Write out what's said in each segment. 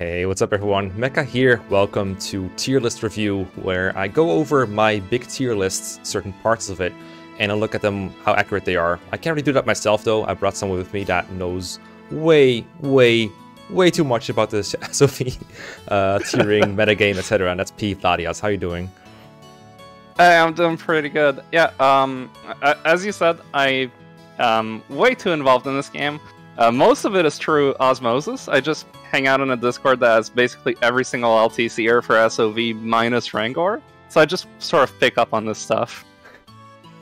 Hey, what's up everyone? Mekkah here. Welcome to Tier List Review, where I go over my big tier lists, certain parts of it, and I look at them, how accurate they are. I can't really do that myself though. I brought someone with me that knows way, way, way too much about this SOV uh, tiering, metagame, etc. And that's Peeved Latias. How you doing? Hey, I'm doing pretty good. Yeah, um, as you said, I am way too involved in this game. Uh, most of it is true osmosis. I just hang out in a Discord that has basically every single LTCer for SOV minus Rangor. So I just sort of pick up on this stuff.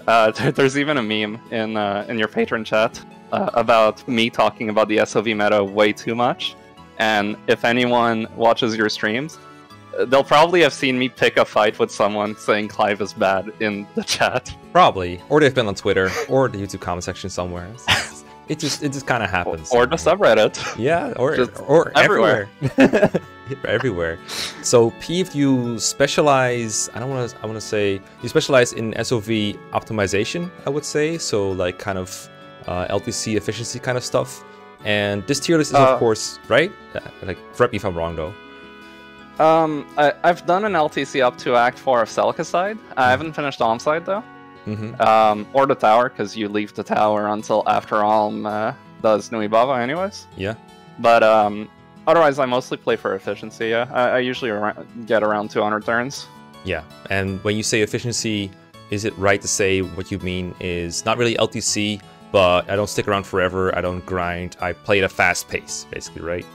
Uh, there's even a meme in uh, in your Patreon chat uh, about me talking about the SOV meta way too much. And if anyone watches your streams, they'll probably have seen me pick a fight with someone saying Clive is bad in the chat. Probably, or they've been on Twitter or the YouTube comment section somewhere. It just it just kind of happens. Or the subreddit. Yeah, or just or everywhere. Everywhere. everywhere. So Peeve, you specialize. I don't want to. I want to say you specialize in SOV optimization. I would say so, like kind of uh, LTC efficiency kind of stuff. And this tier list is uh, of course right. Uh, like correct me if I'm wrong though. Um, I, have done an LTC up to Act 4 of Celica side. I hmm. haven't finished Almside though. Mm-hmm. Um, or the tower, because you leave the tower until after Alm uh, does Nuibaba anyways. Yeah. But um, otherwise, I mostly play for efficiency. Yeah, I, I usually get around 200 turns. Yeah, and when you say efficiency, is it right to say what you mean is not really LTC, but I don't stick around forever, I don't grind, I play at a fast pace, basically, right?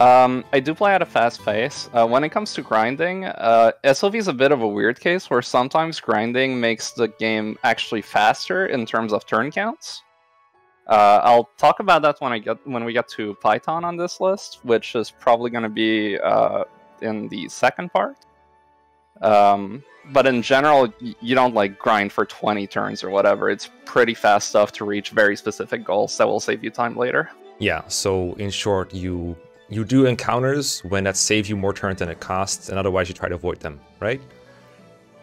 Um, I do play at a fast pace. Uh, when it comes to grinding, uh, SOV is a bit of a weird case where sometimes grinding makes the game actually faster in terms of turn counts. Uh, I'll talk about that when I get when we get to Python on this list, which is probably going to be uh, in the second part. Um, but in general, you don't like grind for 20 turns or whatever. It's pretty fast stuff to reach very specific goals that will save you time later. Yeah. So in short, you you do encounters when that saves you more turns than it costs, and otherwise you try to avoid them, right?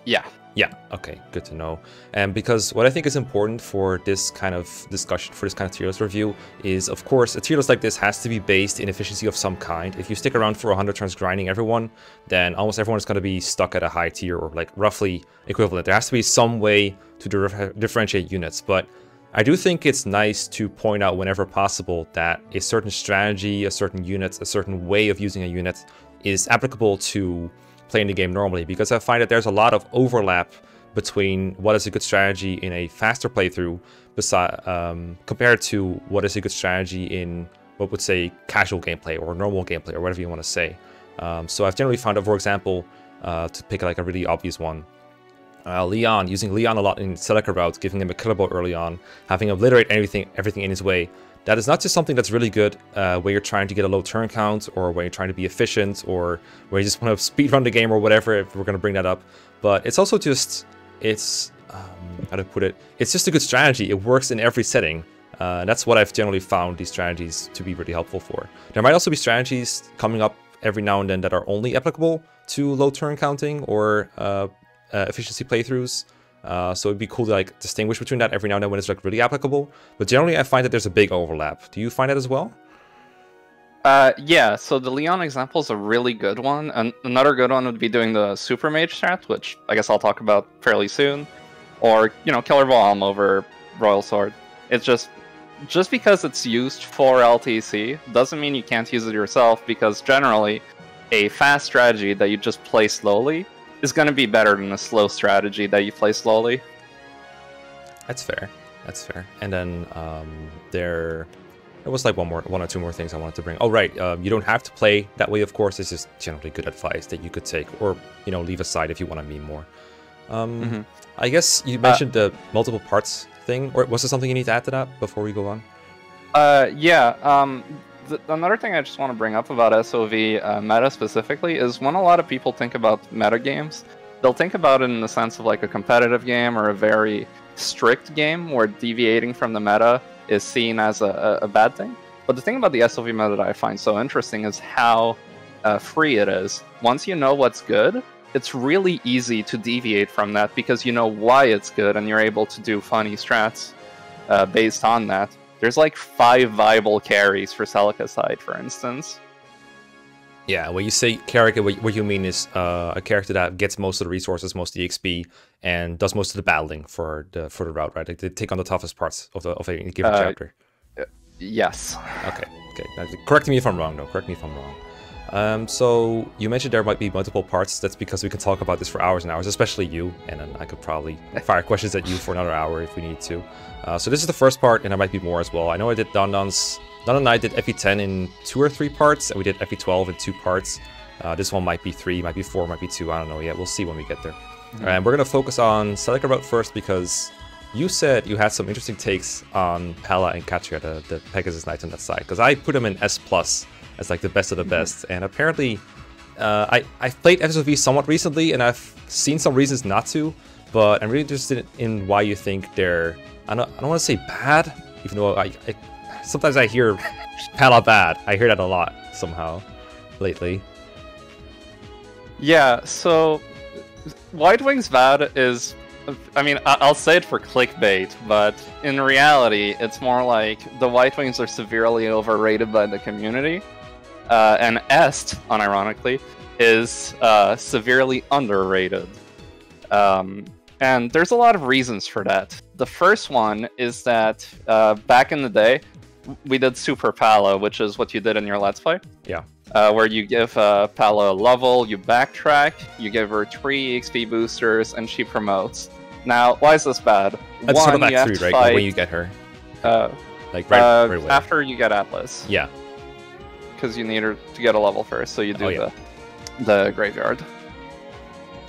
Yeah. Yeah, okay, good to know. And because what I think is important for this kind of discussion, for this kind of tier list review, is of course, a tier list like this has to be based in efficiency of some kind. If you stick around for 100 turns grinding everyone, then almost everyone is going to be stuck at a high tier or like roughly equivalent. There has to be some way to differentiate units, but I do think it's nice to point out whenever possible that a certain strategy, a certain unit, a certain way of using a unit is applicable to playing the game normally because I find that there's a lot of overlap between what is a good strategy in a faster playthrough um, compared to what is a good strategy in what would say casual gameplay or normal gameplay or whatever you want to say. Um, so I've generally found that, for example, uh, to pick like a really obvious one, uh, Leon, using Leon a lot in Celica routes, giving him a killer blow early on, having him obliterate everything, everything in his way. That is not just something that's really good uh, where you're trying to get a low turn count or where you're trying to be efficient or where you just want to speed run the game or whatever, if we're going to bring that up. But it's also just, it's, um, how to put it, it's just a good strategy. It works in every setting. Uh, that's what I've generally found these strategies to be really helpful for. There might also be strategies coming up every now and then that are only applicable to low turn counting or uh, uh, efficiency playthroughs. Uh, so it'd be cool to like distinguish between that every now and then when it's like really applicable. But generally, I find that there's a big overlap. Do you find that as well? Uh, yeah. So the Leon example is a really good one, and another good one would be doing the Super Mage strat, which I guess I'll talk about fairly soon, or you know, Killer Alm over Royal Sword. It's just just because it's used for LTC doesn't mean you can't use it yourself. Because generally, a fast strategy that you just play slowly is going to be better than a slow strategy that you play slowly. That's fair. That's fair. And then um, there, there was like one more, one or two more things I wanted to bring. Oh right, um, you don't have to play that way. Of course, this is generally good advice that you could take, or you know, leave aside if you want to meme more. Um, mm-hmm. I guess you uh, mentioned uh, the multiple parts thing, or was there something you need to add to that before we go on? Uh, yeah. Um, another thing I just want to bring up about SOV uh, meta specifically is when a lot of people think about meta games, they'll think about it in the sense of like a competitive game or a very strict game where deviating from the meta is seen as a, a bad thing. But the thing about the SOV meta that I find so interesting is how uh, free it is. Once you know what's good, it's really easy to deviate from that because you know why it's good and you're able to do funny strats uh, based on that. There's like five viable carries for Celica side, for instance. Yeah, when you say character, what what you mean is uh, a character that gets most of the resources, most of the XP, and does most of the battling for the for the route, right? Like they take on the toughest parts of the of a given Uh, chapter. Yes. Okay, okay. Correct me if I'm wrong, though. Correct me if I'm wrong. Um, so you mentioned there might be multiple parts. That's because we can talk about this for hours and hours, especially you. And then I could probably fire questions at you for another hour if we need to. Uh, so this is the first part, and there might be more as well. I know I did Don Don's. Don and I did FE10 in two or three parts, and we did FE12 in two parts. Uh, this one might be three, might be four, might be two. I don't know yet. We'll see when we get there. And we're gonna focus on Celica route first because you said you had some interesting takes on Palla and Catria, the, the Pegasus Knights on that side. Because I put them in S plus as like the best of the best, and apparently, uh, I I've played FSOV somewhat recently, and I've seen some reasons not to. But I'm really interested in why you think they're. I don't I don't want to say bad, even though I, I sometimes I hear Palla bad. I hear that a lot somehow lately. Yeah, so White Wings Bad is. I mean, I'll say it for clickbait, but in reality, it's more like the White Wings are severely overrated by the community, uh, and Est, unironically, is uh, severely underrated. Um, and there's a lot of reasons for that. The first one is that uh, back in the day, we did Super Palla, which is what you did in your Let's Play Yeah. uh, where you give uh, Palla a level, you backtrack, you give her three XP boosters, and she promotes. Now, why is this bad? That's sort of One, Act 3, right? fight When you get her. uh, Like right, uh, right after you get Atlas, Yeah. Because you need her to get a level first, so you do Oh, yeah. the the graveyard.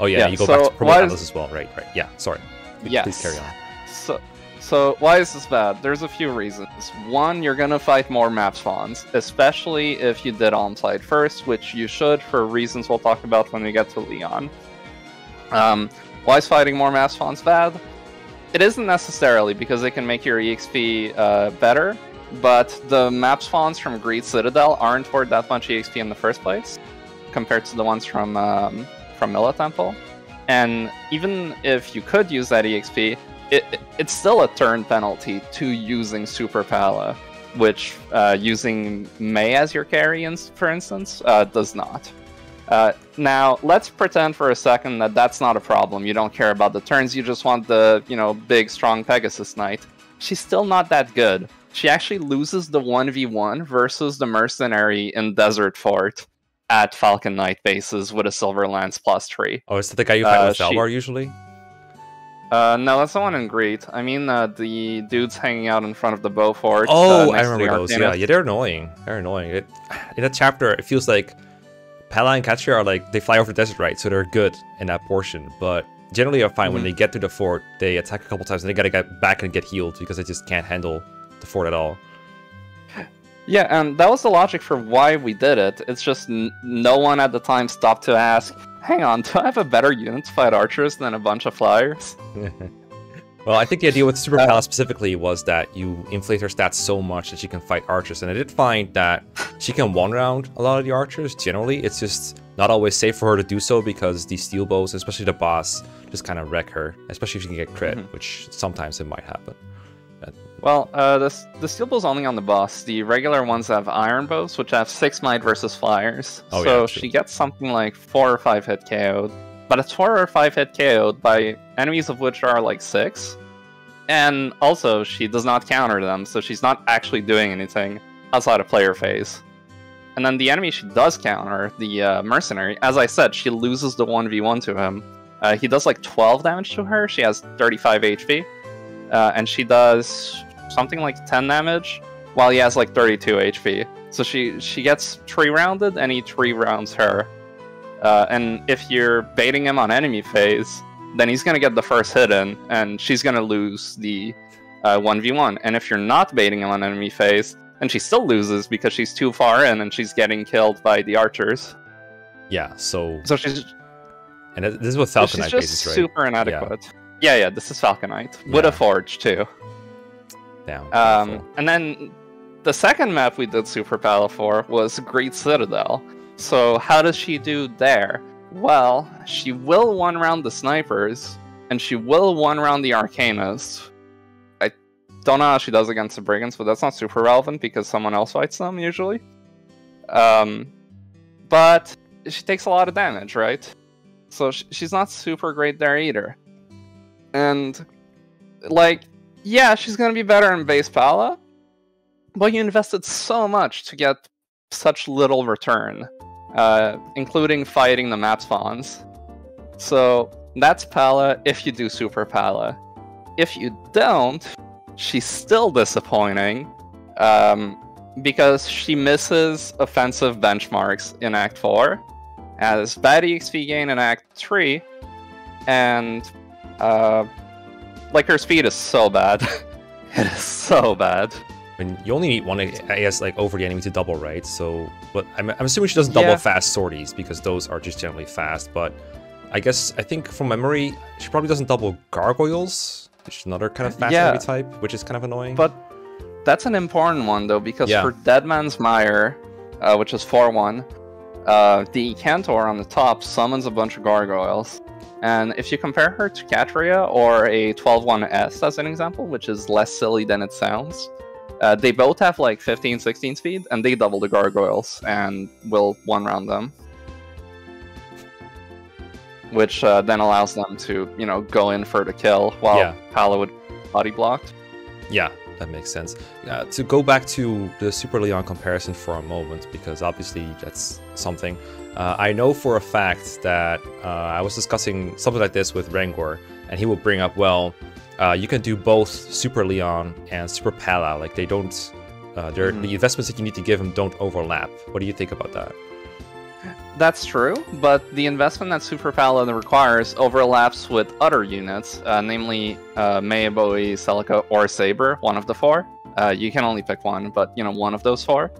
Oh yeah, Yeah, you go so back to promote Atlas is- as well, right? Right. Yeah. Sorry. Please- Yes. Please carry on. So, so why is this bad? There's a few reasons. One, you're gonna fight more map spawns, especially if you did Almside first, which you should for reasons we'll talk about when we get to Leon. Um, why is fighting more map spawns bad? It isn't necessarily because it can make your EXP uh, better, but the map spawns from Greed Citadel aren't worth that much EXP in the first place, compared to the ones from um, from Mila Temple. And even if you could use that EXP, it, it's still a turn penalty to using Super Palla, which uh, using Mae as your carry, ins- for instance, uh, does not. Uh, now, let's pretend for a second that that's not a problem. You don't care about the turns, you just want the, you know, big, strong Pegasus Knight. She's still not that good. She actually loses the 1v1 versus the Mercenary in Desert Fort at Falcon Knight bases with a Silver Lance plus 3. Oh, is that the guy you fight Uh, with she- usually? Uh, no, that's the one in Greed. I mean, uh, the dudes hanging out in front of the Beaufort. uh, Oh, I next to the remember those. Yeah, Arcanist. yeah, they're annoying. They're annoying. It, in that chapter, it feels like Palla and Catria are like they fly over the desert, right? So they're good in that portion. But generally, I find when Mhm. they get to the fort, they attack a couple times and they gotta get back and get healed because they just can't handle the fort at all. Yeah, and that was the logic for why we did it. It's just n- no one at the time stopped to ask, hang on, do I have a better unit to fight archers than a bunch of flyers? well, I think the idea with Super Uh, Palace specifically was that you inflate her stats so much that she can fight archers, and I did find that she can one round a lot of the archers. Generally, it's just not always safe for her to do so because these steel bows, especially the boss, just kind of wreck her. Especially if she can get crit, Mhm. which sometimes it might happen. Well, uh, the, the steel bow's only on the boss. The regular ones have iron bows, which have 6 might versus flyers. Oh, so yeah, she gets something like 4 or 5 hit KO'd. But it's 4 or 5 hit KO'd by enemies of which are like 6. And also, she does not counter them, so she's not actually doing anything outside of player phase. And then the enemy she does counter, the uh, mercenary, as I said, she loses the 1v1 to him. Uh, he does like 12 damage to her, she has 35 HP. Uh, and she does something like 10 damage while he has like 32 HP. So she she gets tree rounded and he tree rounds her. Uh, and if you're baiting him on enemy phase, then he's gonna get the first hit in, and she's gonna lose the uh, 1v1. And if you're not baiting him on enemy phase, and she still loses because she's too far in and she's getting killed by the archers. Yeah, so So she's and this is with so Falcon she's just right? super inadequate. Yeah. yeah, This is Falcon Knight with Yeah. a forge too. Down. Um, and then the second map we did Super Palla for was Great Citadel. So how does she do there? Well, she will one round the snipers, and she will one round the arcanists. I don't know how she does against the brigands, but that's not super relevant because someone else fights them usually. Um, but she takes a lot of damage, right? So she's not super great there either. And like, yeah, she's gonna be better in base Palla, but you invested so much to get such little return, uh, including fighting the map spawns. So that's Palla if you do Super Palla. If you don't, she's still disappointing um, because she misses offensive benchmarks in Act 4, has bad EXP gain in Act 3, and uh, like her speed is so bad. it is so bad. I mean, you only need one, I guess, like over the enemy to double, right? So, but I'm, I'm assuming she doesn't double Yeah. fast sorties because those are just generally fast. But I guess I think from memory, she probably doesn't double gargoyles, which is another kind of fast Yeah. enemy type, which is kind of annoying. But that's an important one though, because Yeah. for Dead Man's Mire, uh, which is 4 1, uh, the Cantor on the top summons a bunch of gargoyles. And if you compare her to Catria or a 12 1S as an example, which is less silly than it sounds, uh, they both have like 15 16 speed and they double the gargoyles and will one round them. Which uh, then allows them to, you know, go in for the kill while Yeah. Palla would body blocked. Yeah, that makes sense. Uh, to go back to the Super Leon comparison for a moment, because obviously that's something. Uh, I know for a fact that uh, I was discussing something like this with Rengor, and he will bring up, well, uh, you can do both Super Leon and Super Palla. Like they don't, uh, Mhm. the investments that you need to give them don't overlap. What do you think about that? That's true, but the investment that Super Paladin requires overlaps with other units, uh, namely uh, Mae, Boey, Celica, or Saber, one of the four. Uh, you can only pick one, but you know one of those four.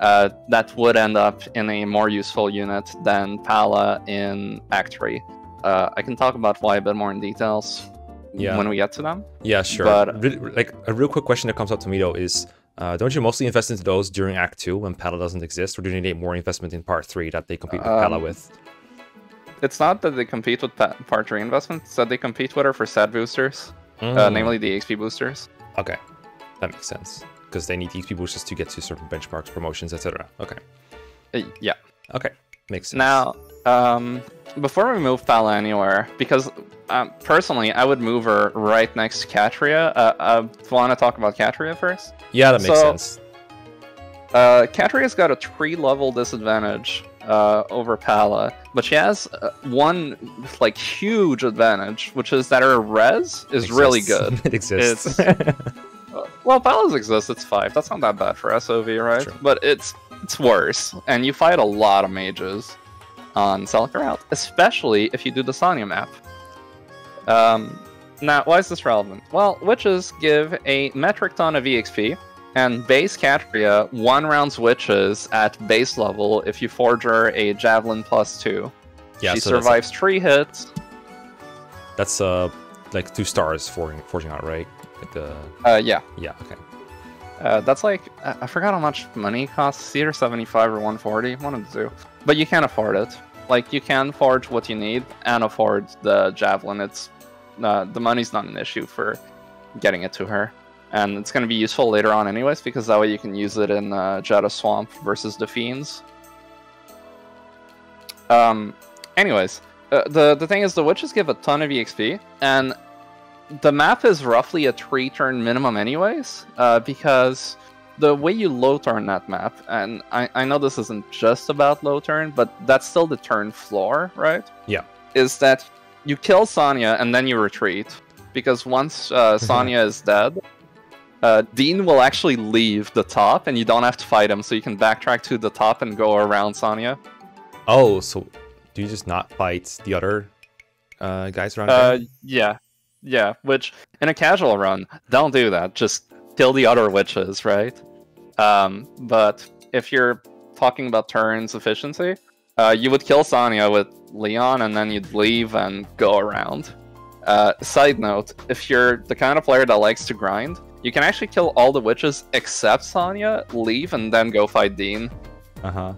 Uh, that would end up in a more useful unit than Palla in Act 3. Uh, I can talk about why a bit more in details Yeah. when we get to them. Yeah, sure. But- Re- like a real quick question that comes up to me though is, uh, don't you mostly invest into those during Act Two when Palla doesn't exist, or do you need more investment in Part Three that they compete with Palla Um, with? It's not that they compete with pa- Part 3 investment, it's that they compete with her for set boosters, uh, Mm. namely the XP boosters. Okay, that makes sense because they need XP boosters to get to certain benchmarks, promotions, etc. Okay, Uh, yeah. okay, makes sense. Now, um, before we move Palla anywhere, because um, personally, I would move her right next to Catria. Uh, uh, want to talk about Catria first? yeah, that makes so- sense. Uh, Catria's got a three-level disadvantage uh, over Palla, but she has uh, one like huge advantage, which is that her res is really good. it exists. Well, Palla's exists. It's five. That's not that bad for SOV, right? True. But it's it's worse, and you fight a lot of mages on Celica Route, especially if you do the Sonya map. Um, now, why is this relevant? Well, witches give a metric ton of EXP, and base Catria one rounds witches at base level if you forge her a javelin plus two. yeah, she so that's- survives three hits. That's, uh like two stars for forging out, right? Like the Uh, yeah. yeah, okay. Uh, that's like I forgot how much money it costs. Either seventy five or one forty, one of the two. But you can afford it. Like you can forge what you need and afford the javelin. It's uh, the money's not an issue for getting it to her, and it's going to be useful later on anyways because that way you can use it in uh, Jetta Swamp versus the fiends. Um. Anyways, uh, the the thing is the witches give a ton of exp and the map is roughly a three turn minimum anyways uh, because the way you low turn that map and I, I know this isn't just about low turn but that's still the turn floor right Yeah. is that you kill Sonya and then you retreat because once uh, Sonya is dead uh, Deen will actually leave the top and you don't have to fight him so you can backtrack to the top and go around Sonya Oh, so do you just not fight the other uh, guys around Uh, here? yeah, yeah. Which in a casual run, don't do that. Just kill the other witches, right? Um, but if you're talking about turns efficiency, uh, you would kill Sonya with Leon, and then you'd leave and go around. Uh, side note: If you're the kind of player that likes to grind, you can actually kill all the witches except Sonya, leave, and then go fight Deen. Uh huh.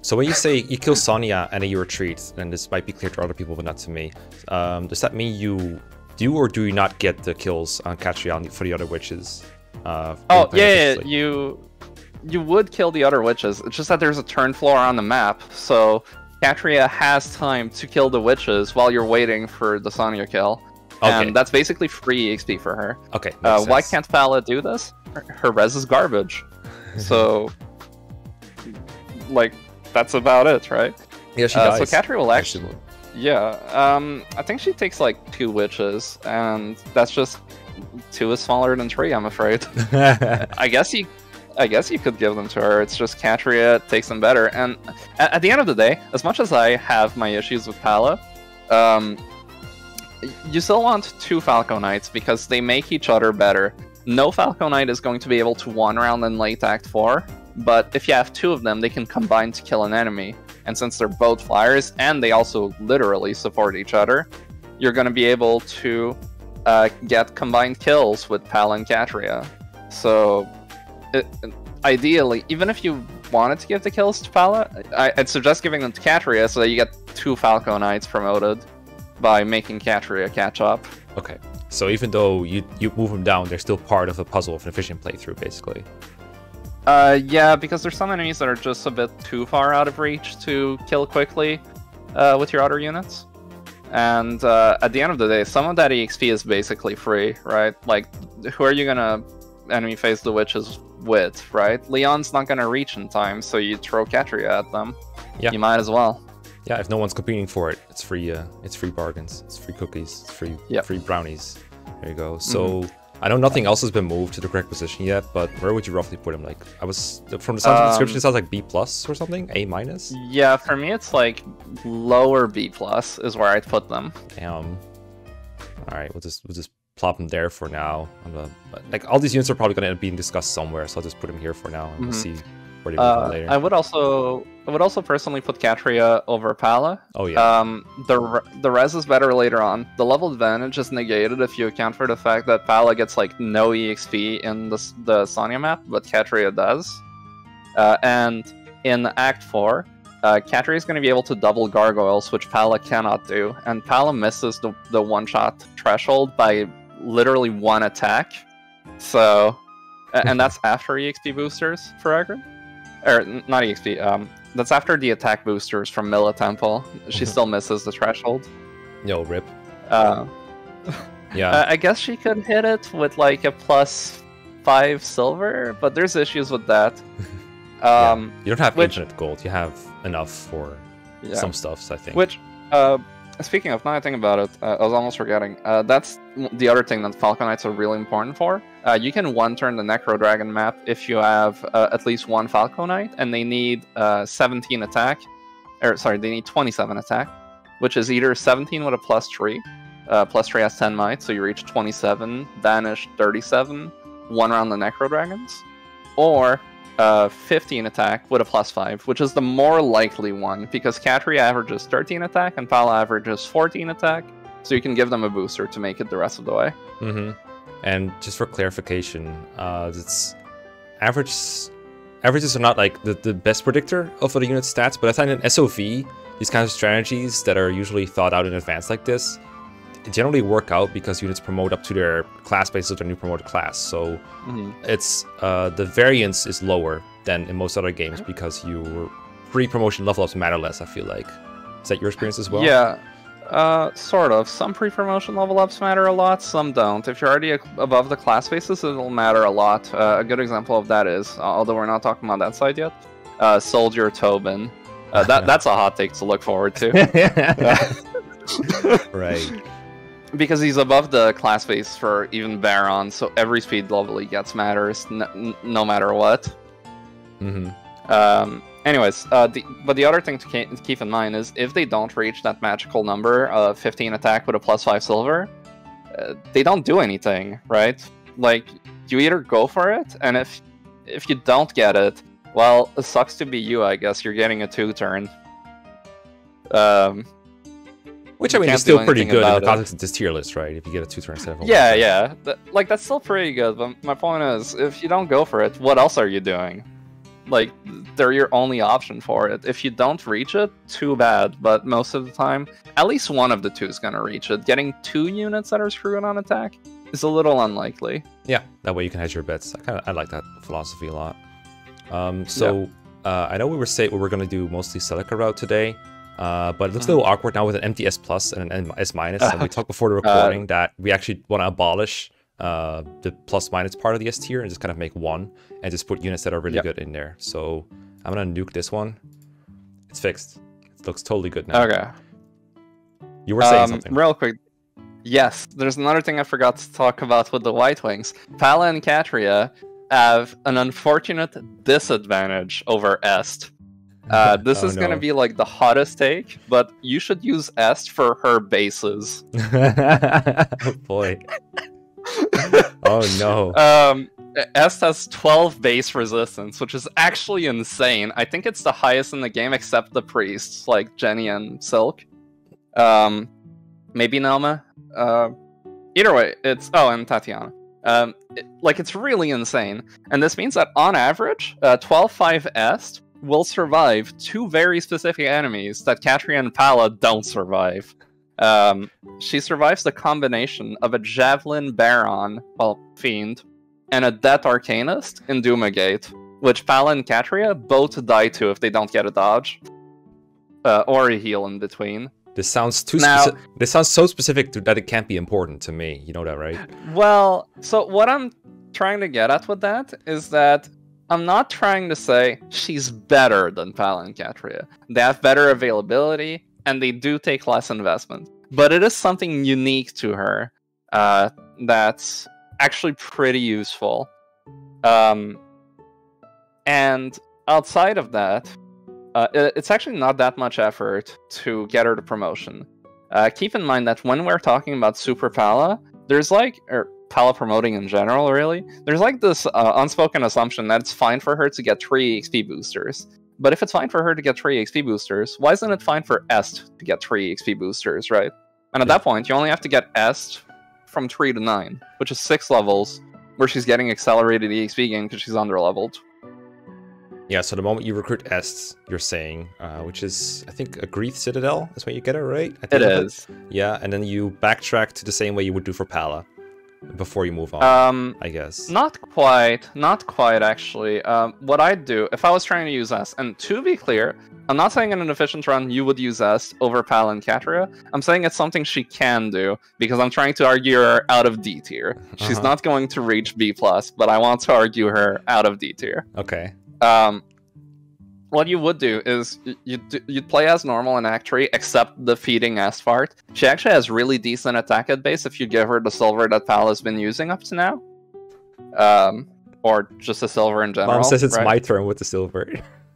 So when you say you kill Sonya and then you retreat, and this might be clear to other people, but not to me, um, does that mean you do or do you not get the kills on Catrion for the other witches? Uh, Oh yeah, yeah, you you would kill the other witches. It's just that there's a turn floor on the map, so Catria has time to kill the witches while you're waiting for the Sonya kill. Okay. And that's basically free XP for her. Okay. Uh, why can't Palla do this? Her, her res is garbage. so, like, that's about it, right? Yeah, she Uh, so dies. Catria will Yeah, actually. Yeah, um, I think she takes like two witches, and that's just two is smaller than three. I'm afraid. I guess you, I guess you could give them to her. It's just Catria takes them better. And at, at the end of the day, as much as I have my issues with Palla, um, you still want two Falco Knights because they make each other better. No Falco Knight is going to be able to one round in late Act 4, but if you have two of them, they can combine to kill an enemy. And since they're both flyers and they also literally support each other, you're going to be able to uh, get combined kills with Pal and Catria. So, it, ideally, even if you wanted to give the kills to Palla, I, I'd suggest giving them to Catria so that you get two Falco Knights promoted by making Catria catch up. okay. So even though you you move them down, they're still part of a puzzle of an efficient playthrough, basically. Uh, yeah, because there's some enemies that are just a bit too far out of reach to kill quickly uh, with your other units. And uh, at the end of the day, some of that EXP is basically free, right? Like, who are you gonna enemy face the witches with, right? Leon's not gonna reach in time, so you throw Catria at them. Yeah. You might as well. Yeah, if no one's competing for it, it's free. Uh, it's free bargains. It's free cookies. It's free Yep. free brownies. There you go. So I know nothing else has been moved to the correct position yet, but where would you roughly put him? Like I was from the sounds of the description, Um, it sounds like B plus or something, A minus. Yeah, for me, it's like lower B plus is where I'd put them. Damn. All right, we'll just we'll just plop them there for now. I'm like all these units are probably gonna end up being discussed somewhere, so I'll just put them here for now, and we'll Mhm. see where they move Uh, later. I would also, I would also personally put Catria over Palla. oh yeah. Um, the the res is better later on. The level advantage is negated if you account for the fact that Palla gets like no EXP in the the Sonya map, but Catria does. Uh, and in Act Four, uh, is going to be able to double gargoyles, which Palla cannot do, and Palla misses the the one shot threshold by literally one attack. So, and that's after EXP boosters for Agron, or not EXP. Um, that's after the attack boosters from Mila Temple. She Mhm. still misses the threshold. No rip. Uh, Yeah. I I guess she could hit it with like a plus five silver, but there's issues with that. Yeah. Um, you don't have which- infinite gold. You have enough for yeah. some stuffs, I think. Which, uh, speaking of, now I think about it, uh, I was almost forgetting. Uh, that's the other thing that Falcon Knights are really important for. Uh, you can one turn the Necro Dragon map if you have uh, at least one Falcon Knight, and they need uh, 17 attack, or sorry, they need 27 attack, which is either 17 with a plus three, uh, plus three has 10 might, so you reach 27, vanish 37, one round the Necro Dragons, or uh, 15 attack with a plus 5, which is the more likely one because Catri averages 13 attack and Palla averages 14 attack, so you can give them a booster to make it the rest of the way. Mm-hmm. And just for clarification, uh, it's average. Averages are not like the, the best predictor of the unit stats, but I find in SOV, these kinds of strategies that are usually thought out in advance like this, generally work out because units promote up to their class basis of their new promoted class. So Mhm. it's uh, the variance is lower than in most other games because your pre-promotion level ups matter less. I feel like. Is that your experience as well? Yeah, uh, sort of. Some pre-promotion level ups matter a lot, some don't. If you're already above the class basis, it'll matter a lot. Uh, a good example of that is, although we're not talking about that side yet, uh, Soldier Tobin. Uh, that that's a hot take to look forward to. right. because he's above the class base for even Baron, so every speed level he gets matters, n- n- no matter what. Mm-hmm. Um, anyways, uh, the, but the other thing to ke- to keep in mind is if they don't reach that magical number of 15 attack with a plus 5 silver, uh, they don't do anything, right? Like, you either go for it, and if if you don't get it, well, it sucks to be you, I guess. You're getting a 2 turn. Um, Which I mean is still pretty good in the about it. context of this tier list, right? If you get a two turn instead of a Yeah, one. yeah. Th- like that's still pretty good. But my point is, if you don't go for it, what else are you doing? Like they're your only option for it. If you don't reach it, too bad. But most of the time, at least one of the two is gonna reach it. Getting two units that are screwing on attack is a little unlikely. Yeah, that way you can hedge your bets. I kind of I like that philosophy a lot. Um, so uh, I know we were saying we were going to do mostly Celica route today, uh, but it looks a little awkward now with an empty S plus and an S minus. and we talked before the recording that we actually want to abolish uh, the plus minus part of the S tier and just kind of make one and just put units that are really Yep. good in there. So I'm gonna nuke this one. It's fixed. It looks totally good now. Okay. You were saying Um, something. Real quick. Yes, there's another thing I forgot to talk about with the White Wings. Palla and Catria have an unfortunate disadvantage over Est. Uh, this Oh, is going to be like the hottest take, but you should use Est for her bases. oh boy. oh no. Um, Est has 12 base resistance, which is actually insane. I think it's the highest in the game except the priests, like Genny and Silque. Um, maybe Nelma. Uh, either way, it's oh, and Tatiana. Um, it- like it's really insane, and this means that on average, uh, 12-5 Est will survive two very specific enemies that Catria and Palla don't survive. Um, she survives the combination of a Javelin Baron, well, Fiend, and a Death Arcanist in Doomagate, which Palla and Catria both die to if they don't get a dodge. Uh, or a heal in between. This sounds too Now-. This sounds so specific to, that it can't be important to me. You know that, right? Well, so what I'm trying to get at with that is that I'm not trying to say she's better than Palla and Catria. They have better availability and they do take less investment. But it is something unique to her uh, that's actually pretty useful. Um, and outside of that, uh, it- it's actually not that much effort to get her the promotion. Uh, keep in mind that when we're talking about Super Palla, there's like, or Palla promoting in general, really, there's like this uh, unspoken assumption that it's fine for her to get three XP boosters. But if it's fine for her to get three XP boosters, why isn't it fine for Est to get three XP boosters, right? And at that point, you only have to get Est from three to nine, which is six levels, where she's getting accelerated EXP gain because she's under leveled. Yeah. So the moment you recruit Ests, you're saying, uh, which is I think a Grief Citadel is when you get it, right? At the It is. Yeah, and then you backtrack to the same way you would do for Palla before you move on. Um, I guess. Not quite, not quite actually. Um, what I'd do if I was trying to use Est, and to be clear, I'm not saying in an efficient run you would use Est over Pal and Catria. I'm saying it's something she can do because I'm trying to argue her out of D tier. She's Uh-huh. not going to reach B plus, but I want to argue her out of D tier. Okay. Um, what you would do is you'd, you'd play as normal in Act 3, except the feeding Est part. She actually has really decent attack at base if you give her the silver that Pal has been using up to now. Um, or just a silver in general. Mom says it's right? my turn with the silver.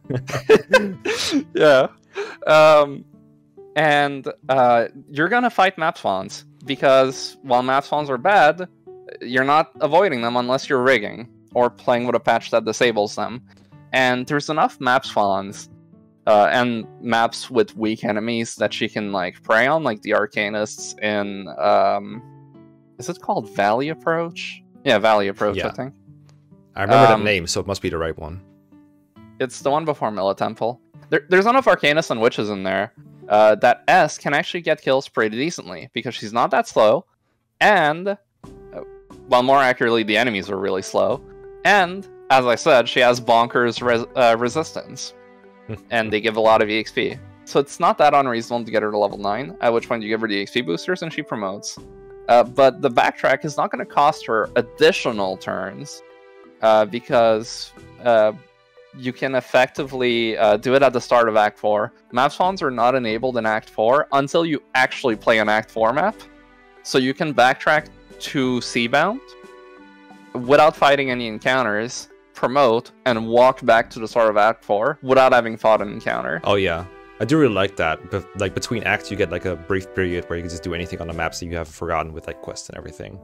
yeah. Um, and uh, you're gonna fight map spawns because while map spawns are bad, you're not avoiding them unless you're rigging or playing with a patch that disables them. And there's enough map spawns uh, and maps with weak enemies that she can like prey on, like the Arcanists in um, is it called Valley Approach? Yeah, Valley Approach, I think. I remember Um, that name, so it must be the right one. It's the one before Mila Temple. There, there's enough Arcanists and Witches in there uh, that Est can actually get kills pretty decently because she's not that slow, and, uh, well, more accurately, the enemies are really slow. And, as I said, she has bonkers res- uh, resistance, and they give a lot of EXP. So it's not that unreasonable to get her to level 9, at which point you give her the XP boosters and she promotes. Uh, but the backtrack is not going to cost her additional turns uh, because uh, you can effectively uh, do it at the start of Act 4. Map spawns are not enabled in Act 4 until you actually play an Act 4 map. So you can backtrack to Seabound without fighting any encounters, promote, and walk back to the start of Act 4 without having fought an encounter. Oh yeah, I do really like that. But like between acts, you get like a brief period where you can just do anything on the maps that you have forgotten with like quests and everything.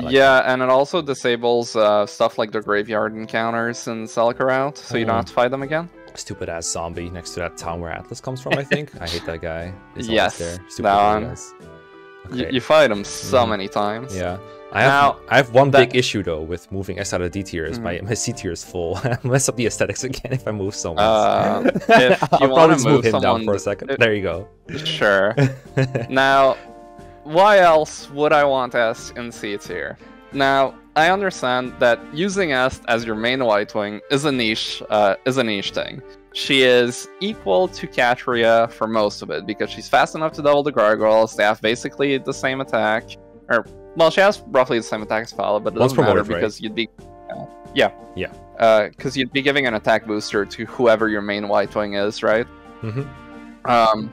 Like yeah, and it also disables uh, stuff like the graveyard encounters in Celica route, so you don't Oh. have to fight them again. Stupid ass zombie next to that town where Atlas comes from. I think I hate that guy. He's Yes, there. Stupid that one. Okay. you fight him so Mhm. many times. Yeah. I have Now, I have one that- big issue though with moving Est out of D tier is my, Mhm. my C tier is full. I mess up the aesthetics again if I move someone. Uh, you I'll wanna probably move move him down for a second. it- there you go. Sure. now, why else would I want Est in C tier? Now, I understand that using Est as your main White Wing is a niche uh, is a niche thing. She is equal to Catria for most of it because she's fast enough to double the gargoyles. They have basically the same attack, or well, she has roughly the same attack as Palla, but it doesn't matter right? because you'd be, uh, yeah, Yeah. because you'd be giving an attack booster to whoever your main White Wing is, right? hmm um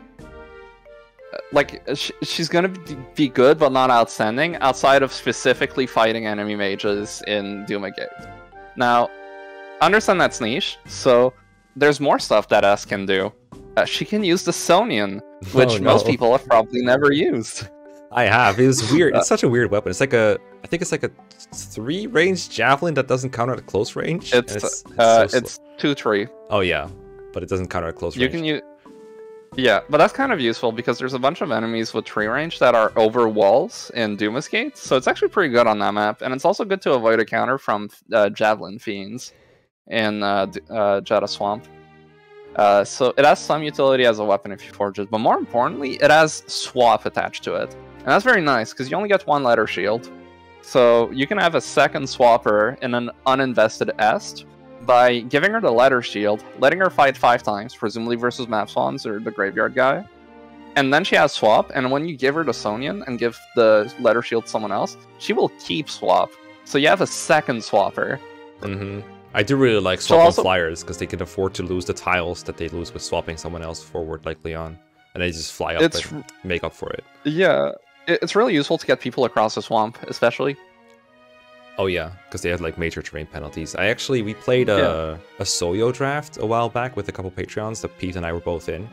like sh- she's gonna be- be good but not outstanding outside of specifically fighting enemy mages in Doomagate. Now, understand that's niche, so there's more stuff that Est can do. Uh, she can use the Sonian, which Oh, most people have probably never used. I have. It was weird. It's such a weird weapon. It's like a, I think it's like a three range javelin that doesn't counter at close range. and It's it's, uh, so it's two three. oh yeah, but it doesn't counter at close You range. can use. Yeah, but that's kind of useful because there's a bunch of enemies with tree range that are over walls in Dumas Gate, so it's actually pretty good on that map, and it's also good to avoid a counter from uh, Javelin Fiends in uh, uh, Jetta Swamp. Uh, so it has some utility as a weapon if you forge it, but more importantly, it has swap attached to it, and that's very nice because you only get one leather shield. So you can have a second swapper in an uninvested est, by giving her the leather shield, letting her fight five times, presumably versus map spawns or the graveyard guy. And then she has swap, and when you give her the Sonian and give the leather shield to someone else, she will keep swap. So you have a second swapper. hmm I do really like So also- flyers because they can afford to lose the tiles that they lose with swapping someone else forward, like Leon, and they just fly up It's and make up for it. yeah, it's really useful to get people across the swamp, especially. Oh yeah, because they had like major terrain penalties. I actually we played a a Soyo draft a while back with a couple Patreons that Pete and I were both in,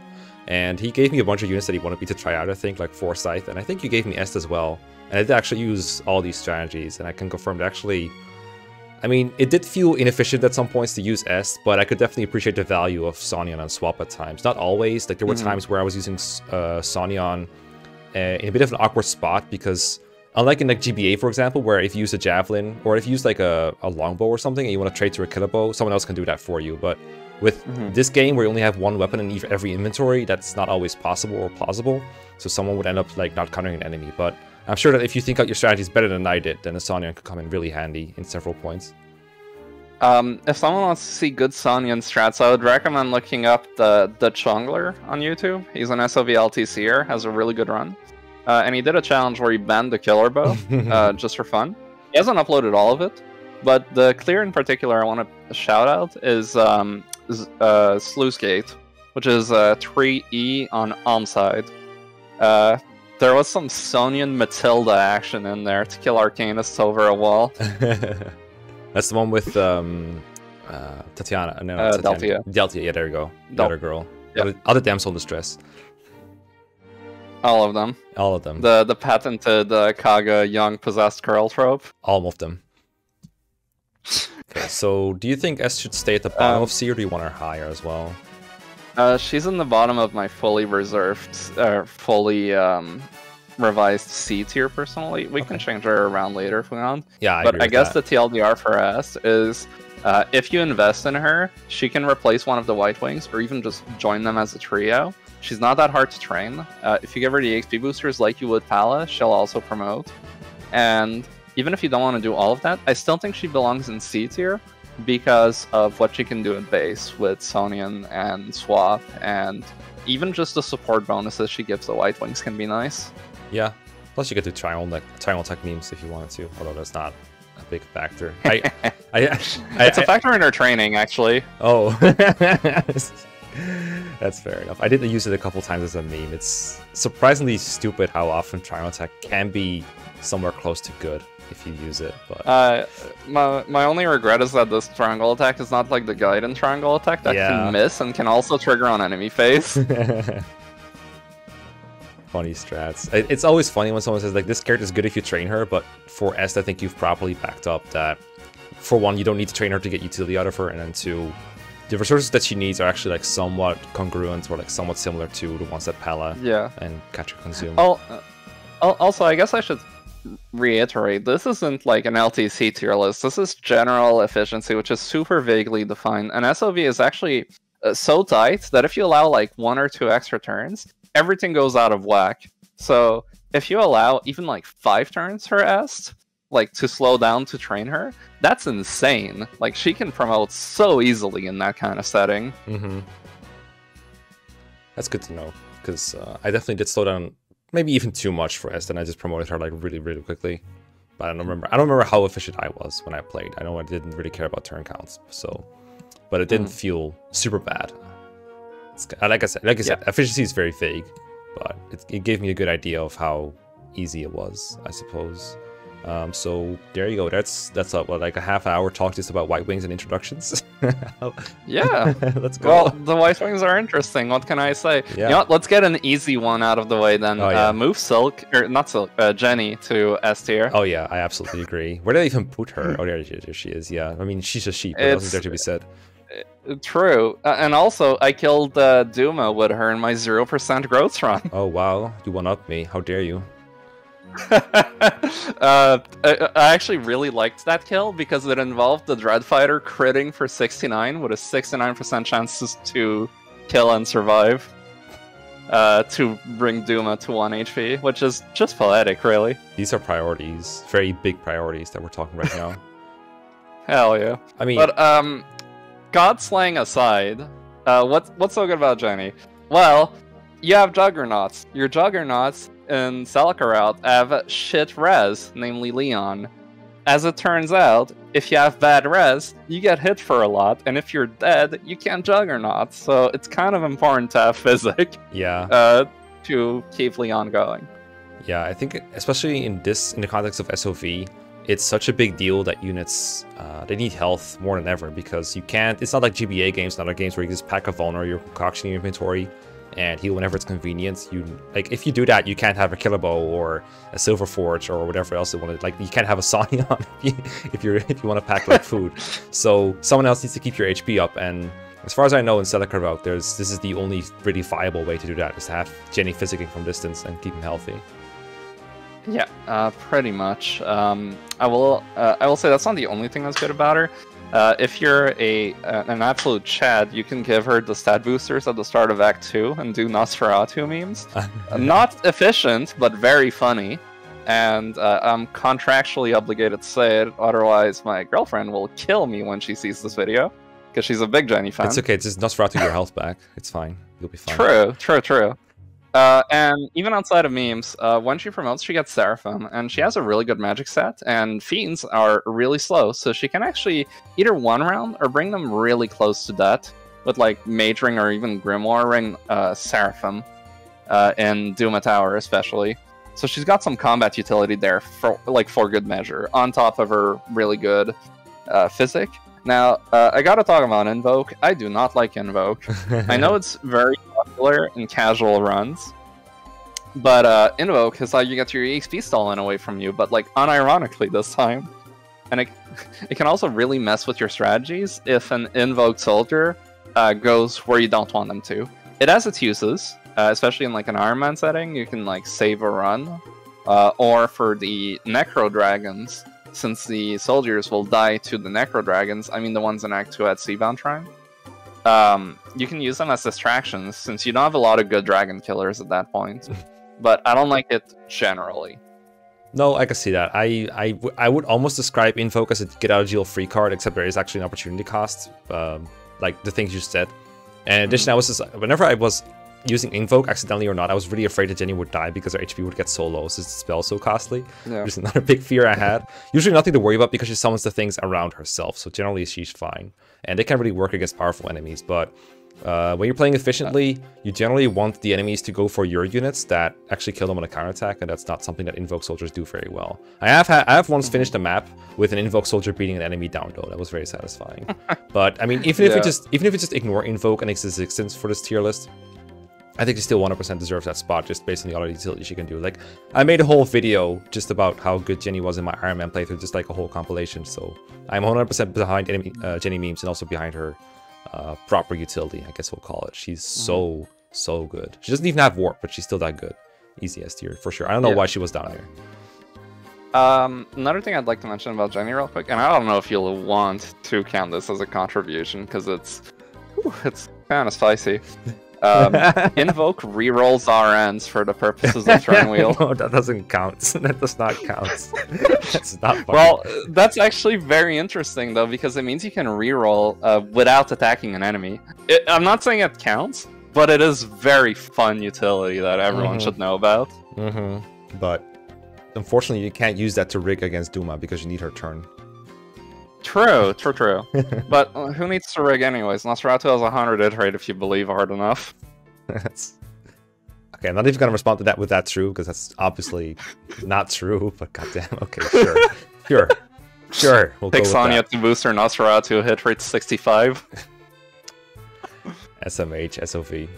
and he gave me a bunch of units that he wanted me to try out. I think like Forsyth, and I think you gave me Est as well. And I did actually use all these strategies, and I can confirm that actually. I mean, it did feel inefficient at some points to use Est, but I could definitely appreciate the value of Sonyon on swap at times. Not always. Like there were Mhm. times where I was using uh, Sonyon uh, in a bit of an awkward spot because unlike in like GBA for example, where if you use a javelin or if you use like a, a longbow or something and you want to trade to a killer bow, someone else can do that for you. But with Mhm. this game where you only have one weapon in ev- every inventory, that's not always possible or plausible. So someone would end up like not countering an enemy. But I'm sure that if you think out your strategies better than I did, then a Sonyon could come in really handy in several points. Um, if someone wants to see good Sonian strats, I would recommend looking up the the Chongler on YouTube. He's an SOV LTCer, has a really good run. Uh, and he did a challenge where he banned the killer bow. uh, just for fun. He hasn't uploaded all of it, but the clear in particular I want to shout out is um, uh, Sluice Gate, which is uh, 3E on Almside. Uh, there was some Sonian Matilda action in there to kill Arcanists over a wall. That's the one with um, uh, Tatiana. No, Uh, Tatiana. Delthea. Yeah, there you go. Del- other girl. Yeah. Other, other damsel in distress. All of them. All of them. The the patented uh, Kaga young possessed girl trope. All of them. Okay, so do you think Est should stay at the bottom Um, of C or do you want her higher as well? Uh, she's in the bottom of my fully reserved, uh, fully um, revised C tier. Personally, we can change her around later if we want. Yeah, I but I guess that. the TLDR for Est is uh, if you invest in her, she can replace one of the White Wings or even just join them as a trio. She's not that hard to train. Uh, if you give her the XP boosters like you would Palla, she'll also promote. And even if you don't want to do all of that, I still think she belongs in C tier because of what she can do in base with Sonian and Swap, and even just the support bonuses she gives the White Wings can be nice. Yeah. Plus you get to try on like try on tech memes if you wanted to, although that's not a big factor. I, I, I, it's a factor in our training, actually. Oh, that's fair enough. I did use it a couple times as a meme. It's surprisingly stupid how often Triangle Attack can be somewhere close to good if you use it. But Uh, my my only regret is that this triangle attack is not like the Gaiden triangle attack that Yeah. can miss and can also trigger on enemy face. funny strats. It's always funny when someone says like this character is good if you train her, but for Est, I think you've properly backed up that. For one, you don't need to train her to get utility out of her, and then two, the resources that she needs are actually like somewhat congruent or like somewhat similar to the ones that Palla yeah. and Catcher consume. Oh, al- also, I guess I should reiterate this isn't like an LTC tier list. This is general efficiency, which is super vaguely defined. And SOV is actually uh, so tight that if you allow like one or two extra turns, everything goes out of whack. So if you allow even like five turns for Est, like to slow down to train her, that's insane. Like she can promote so easily in that kind of setting. Mm-hmm. That's good to know because uh, I definitely did slow down, maybe even too much for Est, and I just promoted her like really, really quickly. But I don't remember. I don't remember how efficient I was when I played. I know I didn't really care about turn counts, so, but it didn't mm. feel super bad. It's, like I said, like I said, yeah. efficiency is very vague, but it, it gave me a good idea of how easy it was, I suppose. Um, so there you go. That's that's a, what like a half hour talk just about Whitewings and introductions. yeah, let's go. Well, the Whitewings are interesting. What can I say? Yeah. You know? Let's get an easy one out of the way then. Oh, yeah. uh, move Silque or not Silque, uh, Genny to S tier. Oh yeah, I absolutely agree. Where did they even put her? Oh, there, there she is. Yeah, I mean she's a sheep. Else is there to be said? Uh, true, uh, and also I killed uh, Duma with her in my zero percent growth run. Oh wow, you one up me. How dare you? uh, I, I, actually really liked that kill because it involved the Dreadfighter critting for 69 with a 69% chance to kill and survive. Uh, to bring Duma to 1 HP, which is just poetic, really. These are priorities, very big priorities that we're talking right now. Hell yeah. I mean, but um, God slaying aside, uh, what's what's so good about Genny? Well, you have Juggernauts. Your Juggernauts in Celica route have shit res, namely Leon. As it turns out, if you have bad res, you get hit for a lot, and if you're dead, you can't Juggernaut. So it's kind of important to have Physic. Yeah. Uh, to keep Leon going. Yeah, I think especially in this, in the context of SOV, it's such a big deal that units uh, they need health more than ever because you can't. It's not like GBA games, not other games where you just pack a vulner, your concoction in your inventory and heal whenever it's convenient. You like if you do that, you can't have a killer bow or a silver forge or whatever else you want to like. You can't have a Sonny on if you if you want to pack like food. so someone else needs to keep your HP up. And as far as I know, in Celica route, there's this is the only really viable way to do that is to have Genny physicking from distance and keep him healthy. Yeah, uh, pretty much. Um, I will. Uh, I will say that's not the only thing that's good about her. Uh, if you're a uh, an absolute Chad, you can give her the stat boosters at the start of Act 2 and do Nosferatu memes. Not efficient, but very funny. And uh, I'm contractually obligated to say it, otherwise my girlfriend will kill me when she sees this video. Because she's a big Genny fan. It's okay, it's just Nosferatu your health back. It's fine. You'll be fine. True, true, true. Uh, and even outside of memes, uh, when she promotes, she gets Seraphim, and she has a really good magic set, and Fiends are really slow, so she can actually either one round or bring them really close to death with like Mage Ring or even Grimoire Ring uh, Seraphim uh, in Duma Tower, especially. So she's got some combat utility there for like for good measure, on top of her really good uh, physic. Now, uh, I gotta talk about Invoke. I do not like Invoke. I know it's very popular in casual runs, but uh, Invoke is like you get your EXP stolen away from you, but like unironically this time. And it, it can also really mess with your strategies if an Invoke soldier uh, goes where you don't want them to. It has its uses, uh, especially in like an Iron Man setting. You can like save a run, uh, or for the Necro Dragons, since the soldiers will die to the Necro Dragons, I mean the ones in Act 2 at Seabound Shrine, um, you can use them as distractions since you don't have a lot of good dragon killers at that point. but I don't like it generally. No, I can see that. I, I, I would almost describe Invoke as a get out of jail free card, except there is actually an opportunity cost, um, like the things you said. And in addition, mm -hmm. I was just, whenever I was using Invoke accidentally or not, I was really afraid that Genny would die because her HP would get so low since the spell so costly. Yeah. Which is another big fear I had. Usually nothing to worry about because she summons the things around herself, so generally she's fine. And they can really work against powerful enemies, but uh, when you're playing efficiently, you generally want the enemies to go for your units that actually kill them on a counterattack, and that's not something that Invoke soldiers do very well. I have I have once finished a map with an Invoke soldier beating an enemy down though. That was very satisfying. but I mean, even yeah. if you just even if you just ignore Invoke and its existence for this tier list, I think she still 100% deserves that spot just based on the other utility she can do. Like, I made a whole video just about how good Genny was in my Iron Man playthrough, just like a whole compilation. So I'm 100% behind enemy, uh, Genny memes and also behind her uh, proper utility, I guess we'll call it. She's mm -hmm. so, so good. She doesn't even have warp, but she's still that good. Easy S tier, for sure. I don't know yeah. why she was down there. Um, another thing I'd like to mention about Genny real quick, and I don't know if you'll want to count this as a contribution, because it's, whew, it's kind of spicy. Um, invoke rerolls RNs for the purposes of turn wheel. no, that doesn't count. that does not count. That's not funny. Well, that's actually very interesting though, because it means you can reroll uh, without attacking an enemy. It, I'm not saying it counts, but it is very fun utility that everyone Mhm. should know about. hmm But unfortunately, you can't use that to rig against Duma because you need her turn. True, true, true. but uh, who needs to rig anyways? Nosferatu has a 100 hit rate if you believe hard enough. that's okay. I'm not even gonna respond to that with that true because that's obviously not true. But goddamn, okay, sure, sure, sure. We'll Pick Sonya to boost her Nosferatu hit rate 65. SMH, SOV.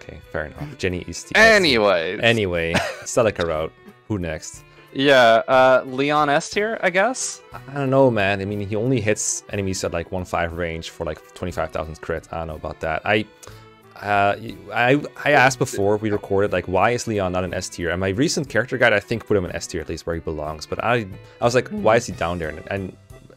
Okay, fair enough. Genny is the Anyways. Anyway, Celica route. Who next? Yeah, uh, Leon S tier, I guess? I don't know, man. I mean, he only hits enemies at like 1-5 range for like 25,000 crit. I don't know about that. I, uh, I, I asked before we recorded, like, why is Leon not an S tier? And my recent character guide, I think, put him in S tier at least where he belongs. But I, I was like, why is he down there? And, and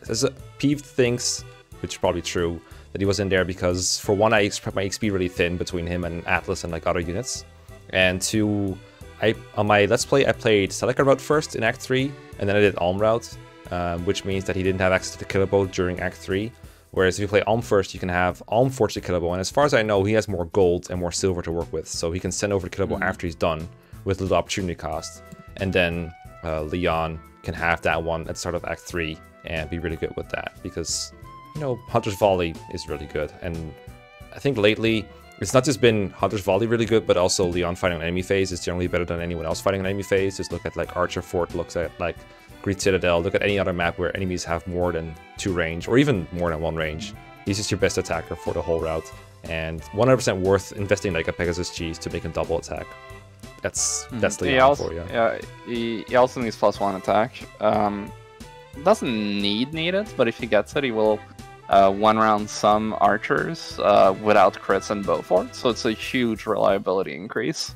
as a, Peeve thinks, which is probably true, that he was in there because for one, I exp- my XP really thin between him and Atlas and like other units, and two, I on my Let's Play I played Celica route first in Act Three, and then I did Alm route, um, which means that he didn't have access to the killable during Act Three. Whereas if you play Alm first, you can have Alm forge the killable, and as far as I know, he has more gold and more silver to work with, so he can send over the killer bow after he's done with little opportunity cost, and then uh, Leon can have that one at the start of Act Three and be really good with that because you know Hunter's Volley is really good, and I think lately it's not just been Hunter's Volley really good, but also Leon fighting an enemy phase is generally better than anyone else fighting an enemy phase. Just look at like Archer Fort, looks at like Great Citadel, look at any other map where enemies have more than two range, or even more than one range. He's just your best attacker for the whole route, and 100% worth investing like a Pegasus cheese to make him double attack. That's that's he Leon also, for you. Yeah, he, he also needs plus one attack. Um, doesn't need need it, but if he gets it, he will uh, one round some archers uh, without crits and Beaufort. So it's a huge reliability increase.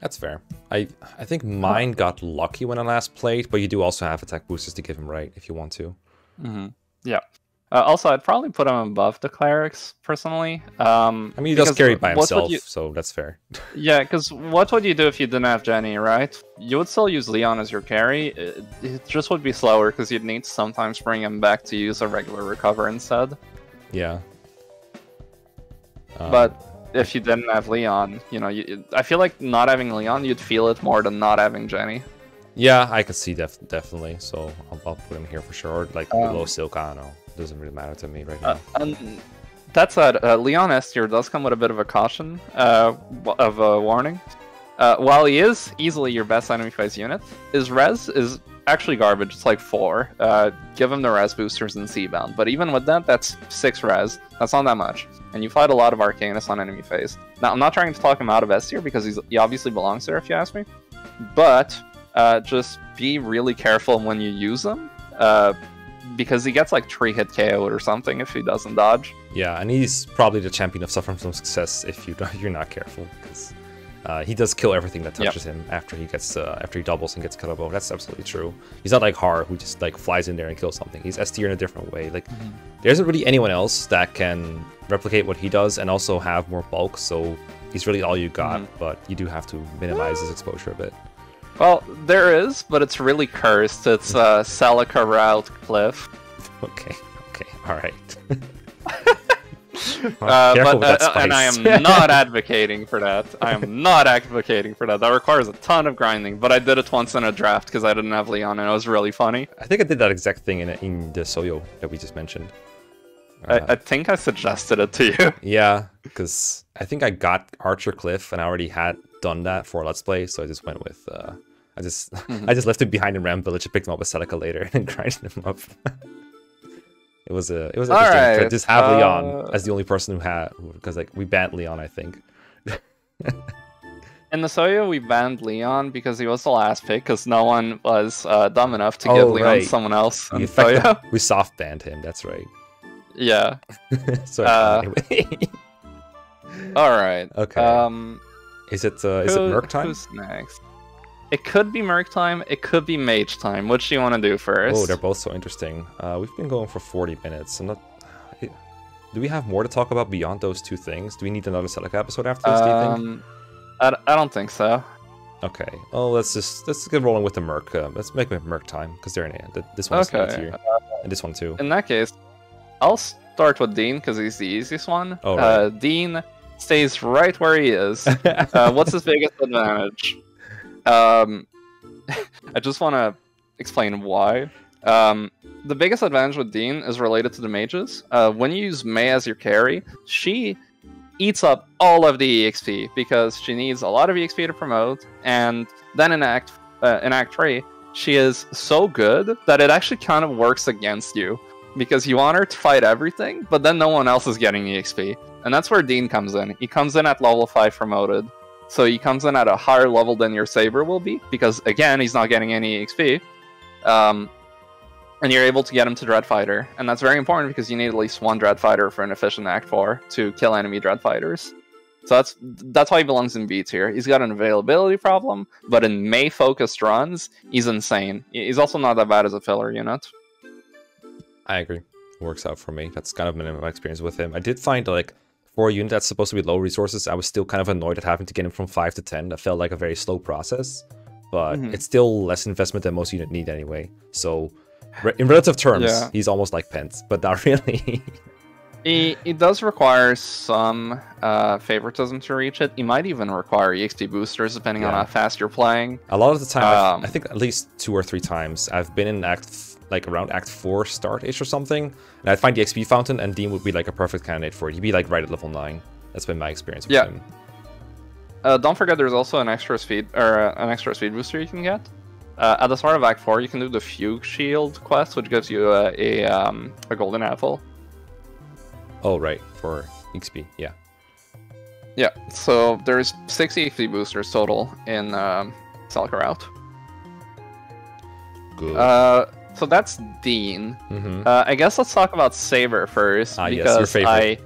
That's fair. I I think mine got lucky when I last played, but you do also have attack boosters to give him right if you want to. hmm Yeah. Uh, also, I'd probably put him above the clerics personally. Um, I mean, he does carry by himself, you- so that's fair. Yeah, because what would you do if you didn't have Genny, right? You would still use Leon as your carry. It, it just would be slower because you'd need to sometimes bring him back to use a regular recover instead. Yeah. Um, but if you didn't have Leon, you know, you, I feel like not having Leon, you'd feel it more than not having Genny. yeah, I could see def- definitely. So I'll, I'll put him here for sure. Or, Like Um, below Silque, I don't know. Doesn't really matter to me right now. Uh, and that said, uh, Leon S tier does come with a bit of a caution, uh, of a warning. Uh, while he is easily your best enemy phase unit, his res is actually garbage. It's like four. Uh, give him the res boosters in Seabound, but even with that, that's six res. That's not that much. And you fight a lot of Arcanus on enemy phase. Now, I'm not trying to talk him out of S tier because he's, he obviously belongs there, if you ask me. But uh, just be really careful when you use him. Uh, because he gets like three hit KO'd or something if he doesn't dodge. yeah, and he's probably the champion of suffering from success if you don't, you're not careful because uh, he does kill everything that Yep. touches him after he gets uh, after he doubles and gets killable. That's absolutely true. He's not like Har who just like flies in there and kills something. He's S tier in a different way. Like there isn't really anyone else that can replicate what he does and also have more bulk. So he's really all you got, but you do have to minimize his exposure a bit. Well, there is, but it's really cursed. It's uh, Celica Route Cliff. Okay, okay, all right. Uh, but, uh, and I am not advocating for that. I am not advocating for that. That requires a ton of grinding. But I did it once in a draft because I didn't have Leon, and it was really funny. I think I did that exact thing in, in the Soyo that we just mentioned. I, Uh, I think I suggested it to you. Yeah, because I think I got Archer Cliff and I already had done that for Let's Play, so I just went with. I just I just left him behind in Ram Village. I picked him up with Celica later and grinded him up. it was a it was All interesting to just have uh, Leon as the only person who had because like we banned Leon, I think. In the Soyo, we banned Leon because he was the last pick because no one was uh, dumb enough to Oh, give Leon right. to someone else. We, Soyo. we soft banned him. That's right. yeah. so Uh, anyway, All right. okay. Um, is it uh, is it Merc time? Who's next? It could be Merc time. It could be Mage time. Which do you want to do first? Oh, they're both so interesting. Uh, we've been going for 40 minutes. I'm not. do we have more to talk about beyond those two things? Do we need another Celica episode after this? do you think? Um, I, I don't think so. Okay. Oh, let's just let's get rolling with the Merc. Uh, let's make it Merc time because they're in it. This one's Okay. here, and this one too. In that case, I'll start with Deen because he's the easiest one. Oh, right. uh, Deen stays right where he is. uh, what's his biggest advantage? Um, I just want to explain why. Um, the biggest advantage with Deen is related to the mages. Uh, when you use Mae as your carry, she eats up all of the EXP because she needs a lot of EXP to promote, and then in Act uh, in Act Three, she is so good that it actually kind of works against you because you want her to fight everything, but then no one else is getting EXP. And that's where Deen comes in. He comes in at level 5 promoted. So he comes in at a higher level than your Saber will be, because again, he's not getting any XP. Um, and you're able to get him to Dread Fighter. And that's very important because you need at least one Dread Fighter for an efficient Act 4 to kill enemy Dread Fighters. So that's that's why he belongs in B tier. He's got an availability problem, but in Mae focused runs, he's insane. He's also not that bad as a filler unit. I agree. Works out for me. That's kind of my experience with him. I did find like for a unit that's supposed to be low resources, I was still kind of annoyed at having to get him from five to ten. That felt like a very slow process, but Mhm. it's still less investment than most unit need anyway. So, re- in relative terms, Yeah. he's almost like Pence, but not really. He, it does require some uh, favoritism to reach it. He might even require EXP boosters depending on how fast you're playing. a lot of the time, Um, I think at least two or three times, I've been in Act like around Act Four start ish or something, and I'd find the XP fountain, and Deen would be like a perfect candidate for it. He'd be like right at level nine. That's been my experience with Yeah. him. Uh, don't forget, there's also an extra speed or uh, an extra speed booster you can get. Uh, at the start of Act Four, you can do the Fugue Shield quest, which gives you a a, um, a golden apple. Oh right, for XP, yeah. Yeah, so there's six XP boosters total in um, Route. Good. Uh, so that's Deen. hmm Uh, I guess let's talk about Saber first Ah, yes, because favorite.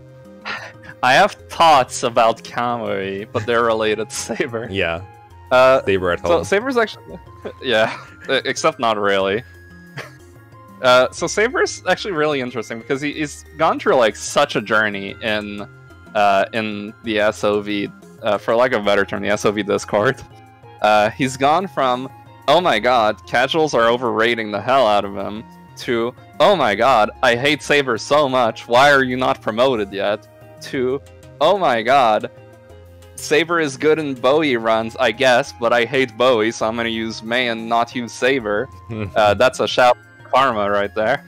I I have thoughts about Kamui, but they're related to Saber. Yeah, Uh, were at so. Saber's actually yeah, except not really. Uh, so Saber's actually really interesting because he, he's gone through like such a journey in uh, in the SOV, uh, for lack of a better term, the SOV Discord. Uh, he's gone from oh my god, casuals are overrating the hell out of him to oh my god, I hate Saber so much. Why are you not promoted yet? To oh my god, Saber is good in Boey runs, I guess, but I hate Boey, so I'm gonna use Mae and not use Saber. Uh, that's a shout Karma right there.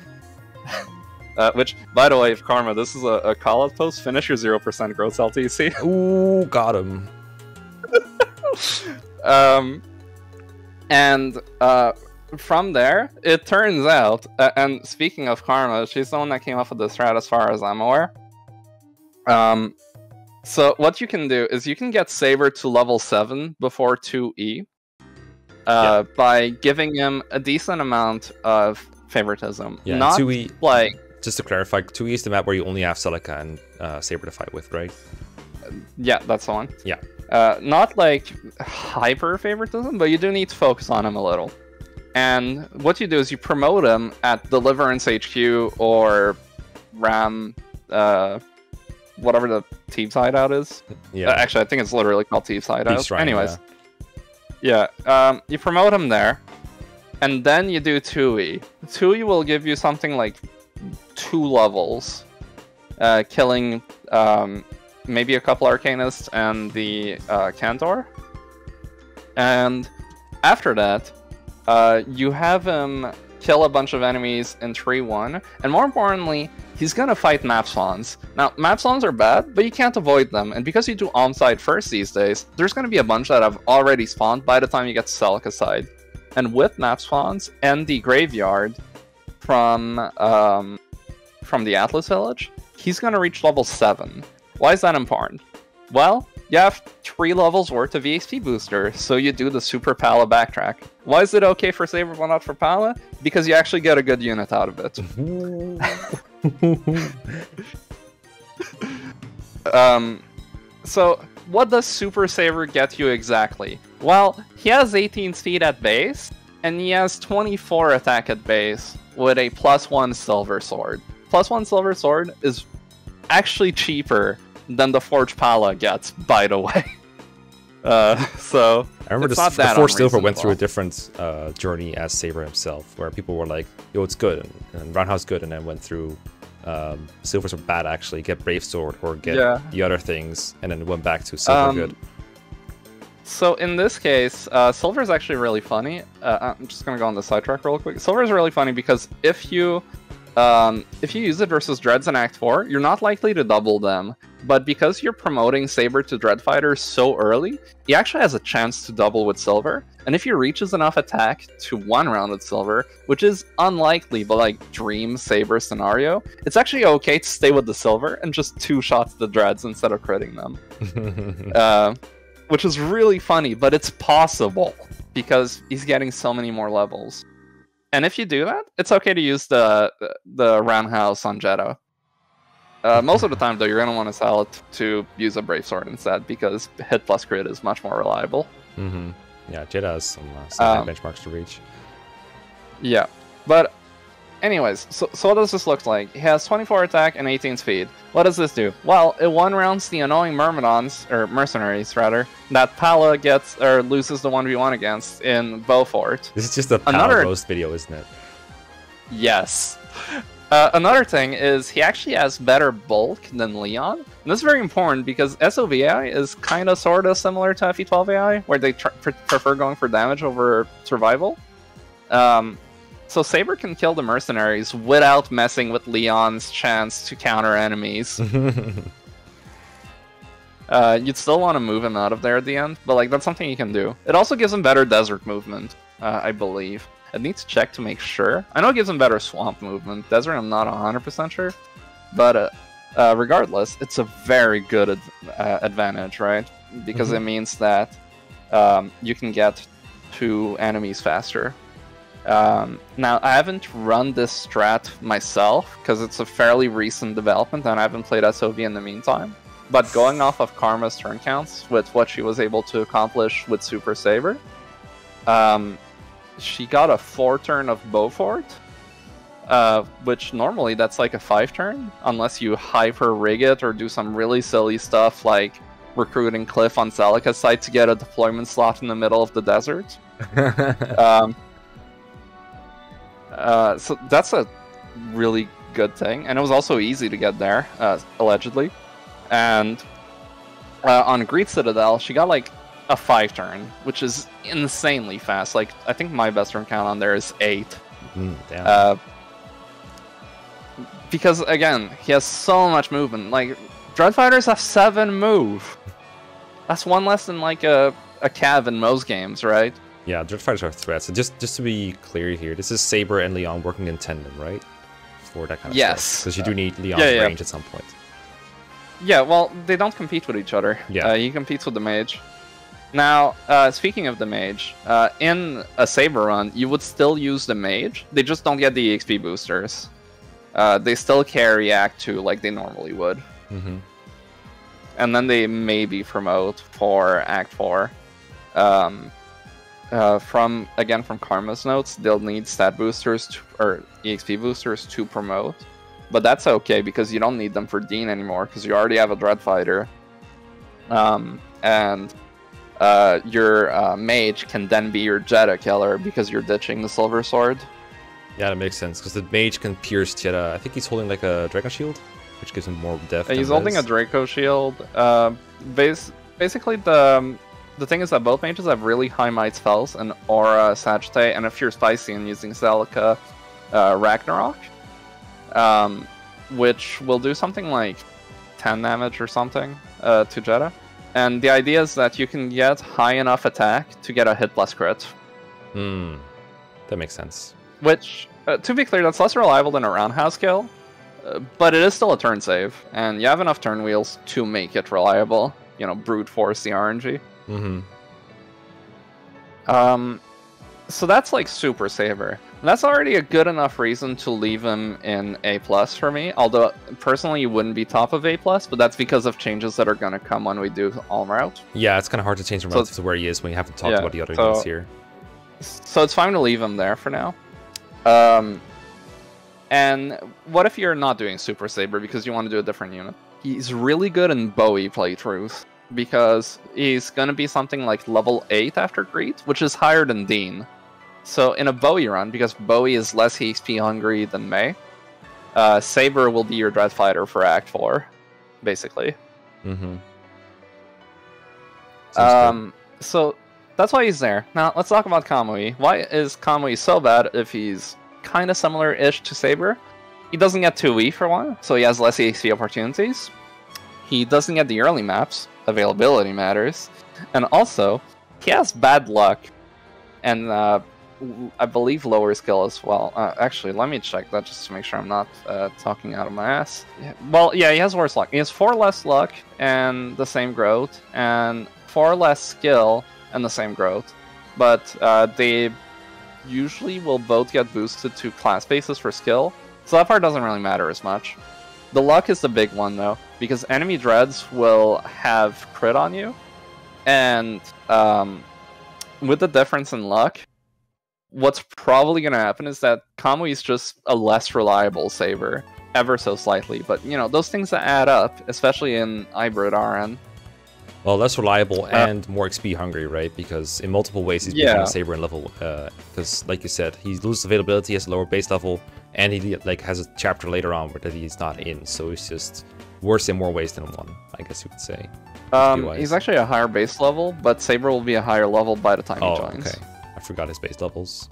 uh, which, by the way, if Karma, this is a, a call out post, finish your 0% growth LTC. Ooh, got him. um, and uh, from there, it turns out, uh, and speaking of Karma, she's the one that came up with the strat as far as I'm aware. Um, so what you can do is you can get Saber to level 7 before 2E uh, by giving him a decent amount of favoritism. Yeah, Not 2E, like, just to clarify, 2E is the map where you only have Celica and uh, Saber to fight with, right? yeah, that's the one. Yeah. Uh, not like hyper favoritism, but you do need to focus on him a little. And what you do is you promote him at Deliverance HQ or Ram, uh, whatever the Team's hideout is. Yeah. Uh, actually, I think it's literally called Team's hideout. Shrine, Anyways, yeah. Um, you promote him there, and then you do 2E. 2E will give you something like two levels, uh, killing um, maybe a couple Arcanists and the uh, Cantor. And after that, uh, you have him kill a bunch of enemies in 3-1, and more importantly, he's gonna fight map spawns. Now, map spawns are bad, but you can't avoid them, and because you do Almside first these days, there's gonna be a bunch that have already spawned by the time you get to Celica side. And with map spawns and the graveyard from um, from the Atlas Village, he's gonna reach level 7. Why is that important? Well, you have three levels worth of EXP booster, so you do the Super Palla backtrack. Why is it okay for Saber but not for Palla? Because you actually get a good unit out of it. Um, so what does Super Saber get you exactly? Well, he has 18 speed at base, and he has 24 attack at base with a plus one silver sword. Plus one silver sword is actually cheaper than the Forge Palla gets, by the way. Uh, so I remember it's this, the Force Silver went through a different uh, journey as Saber himself, where people were like, "Yo, it's good," and, and Roundhouse good, and then went through um, Silver's are bad actually. Get Brave Sword or get Yeah. the other things, and then went back to Silver Um, good. So in this case, uh, Silver is actually really funny. Uh, I'm just gonna go on the sidetrack real quick. Silver is really funny because if you um, if you use it versus Dreads in Act 4, you're not likely to double them. But because you're promoting Saber to Dread Fighter so early, he actually has a chance to double with Silver. And if he reaches enough attack to one round with Silver, which is unlikely, but like Dream Saber scenario, it's actually okay to stay with the Silver and just two shots the Dreads instead of critting them uh, which is really funny, but it's possible because he's getting so many more levels. And if you do that, it's okay to use the the roundhouse on Jedah. Uh, most of the time, though, you're gonna want to sell it to use a brave sword instead because hit plus crit is much more reliable. Mm-hmm. Yeah, Jedah has some, uh, some Um, benchmarks to reach. Yeah, but anyways, so, so what does this look like? He has 24 attack and 18 speed. What does this do? Well, it one rounds the annoying Myrmidons, or mercenaries rather, that Palla gets or loses the 1v1 against in Beaufort. This is just a another- Another... roast video, isn't it? Yes. Uh, another thing is he actually has better bulk than Leon. And this is very important because SOVI is kind of sort of similar to FE12AI, where they tr- prefer going for damage over survival. Um, so Saber can kill the mercenaries without messing with Leon's chance to counter enemies. Uh, you'd still want to move him out of there at the end, but like that's something you can do. It also gives him better desert movement, uh, I believe. I need to check to make sure. I know it gives him better swamp movement. Desert, I'm not 100% sure, but uh, uh, regardless, it's a very good ad- uh, advantage, right? Because it means that um, you can get to enemies faster. Um, now, I haven't run this strat myself because it's a fairly recent development and I haven't played SOV in the meantime. But going off of Karma's turn counts with what she was able to accomplish with Super Saber, um, she got a four turn of Beaufort, uh, which normally that's like a five turn, unless you hyper rig it or do some really silly stuff like recruiting Cliff on Celica's side to get a deployment slot in the middle of the desert. Um, uh, so that's a really good thing, and it was also easy to get there, uh, allegedly. And uh, on Greed Citadel, she got like a five turn, which is insanely fast. Like I think my best turn count on there is eight. Mm, damn. Uh, because again, he has so much movement. Like Dread Fighters have seven move. That's one less than like a a Cav in most games, right? Yeah, Dread Fighters are threats. So just just to be clear here, this is Saber and Leon working in tandem, right? For that kind of Yes. Because you do need Leon's yeah, yeah. range at some point. Yeah, well, they don't compete with each other. Yeah. Uh, he competes with the mage. Now, uh, speaking of the mage, uh, in a saber run, you would still use the mage. They just don't get the EXP boosters. Uh, they still carry Act 2 like they normally would. Mm -hmm. And then they maybe promote for Act 4. Um, uh, from again from Karma's notes, they'll need stat boosters to, or EXP boosters to promote, but that's okay because you don't need them for Deen anymore because you already have a Dread Fighter, um, and uh, your uh, mage can then be your Jedah killer because you're ditching the Silver Sword. Yeah, that makes sense. Because the mage can pierce Jedah. I think he's holding like a Dragon Shield, which gives him more depth. He's holding a. Draco shield. Uh, base, basically, the um, the thing is that both mages have really high might spells, and Aura, Sagittae, and if you're spicy and using Celica, uh, Ragnarok, um, which will do something like 10 damage or something uh, to Jedah. And the idea is that you can get high enough attack to get a hit plus crit, Hmm. That makes sense. which, uh, to be clear, that's less reliable than a roundhouse kill, uh, but it is still a turn save, and you have enough turn wheels to make it reliable. You know, brute force the RNG. Hmm Um, so that's like super Saber. That's already a good enough reason to leave him in A plus for me. Although personally, you wouldn't be top of A plus, but that's because of changes that are gonna come when we do all route. Yeah, it's kind of hard to change him So relative to where he is when you haven't talked yeah, about the other so- units here. So it's fine to leave him there for now. Um, And what if you're not doing Super Saber because you want to do a different unit? He's really good in Boey playthroughs because he's going to be something like level 8 after Greet, which is higher than Deen. So in a Boey run, because Boey is less HP hungry than Mae, uh, Saber will be your Dread Fighter for Act 4, basically. Mm-hmm. Um, so that's why he's there. Now let's talk about Kamui. Why is Kamui so bad if he's kind of similar-ish to Saber? He doesn't get 2E for one, so he has less EXP opportunities. He doesn't get the early maps, availability matters, and also he has bad luck, and uh, I believe lower skill as well. Uh, actually, let me check that just to make sure I'm not uh, talking out of my ass. Well, yeah, he has worse luck. He has four less luck and the same growth, and four less skill and the same growth. But uh, they usually will both get boosted to class bases for skill, so that part doesn't really matter as much. The luck is the big one though, because enemy dreads will have crit on you, and um, with the difference in luck, what's probably going to happen is that Kamui is just a less reliable saber, ever so slightly. But you know those things that add up, especially in hybrid RN. Well, less reliable uh, and more XP hungry, right? Because in multiple ways he's yeah. becoming a saber in level. Because, uh, like you said, he loses availability, has a lower base level, and he like has a chapter later on where that he's not in. So he's just worse in more ways than one, I guess you could say. Um, he's actually a higher base level, but Saber will be a higher level by the time oh, he joins. okay. I forgot his base levels.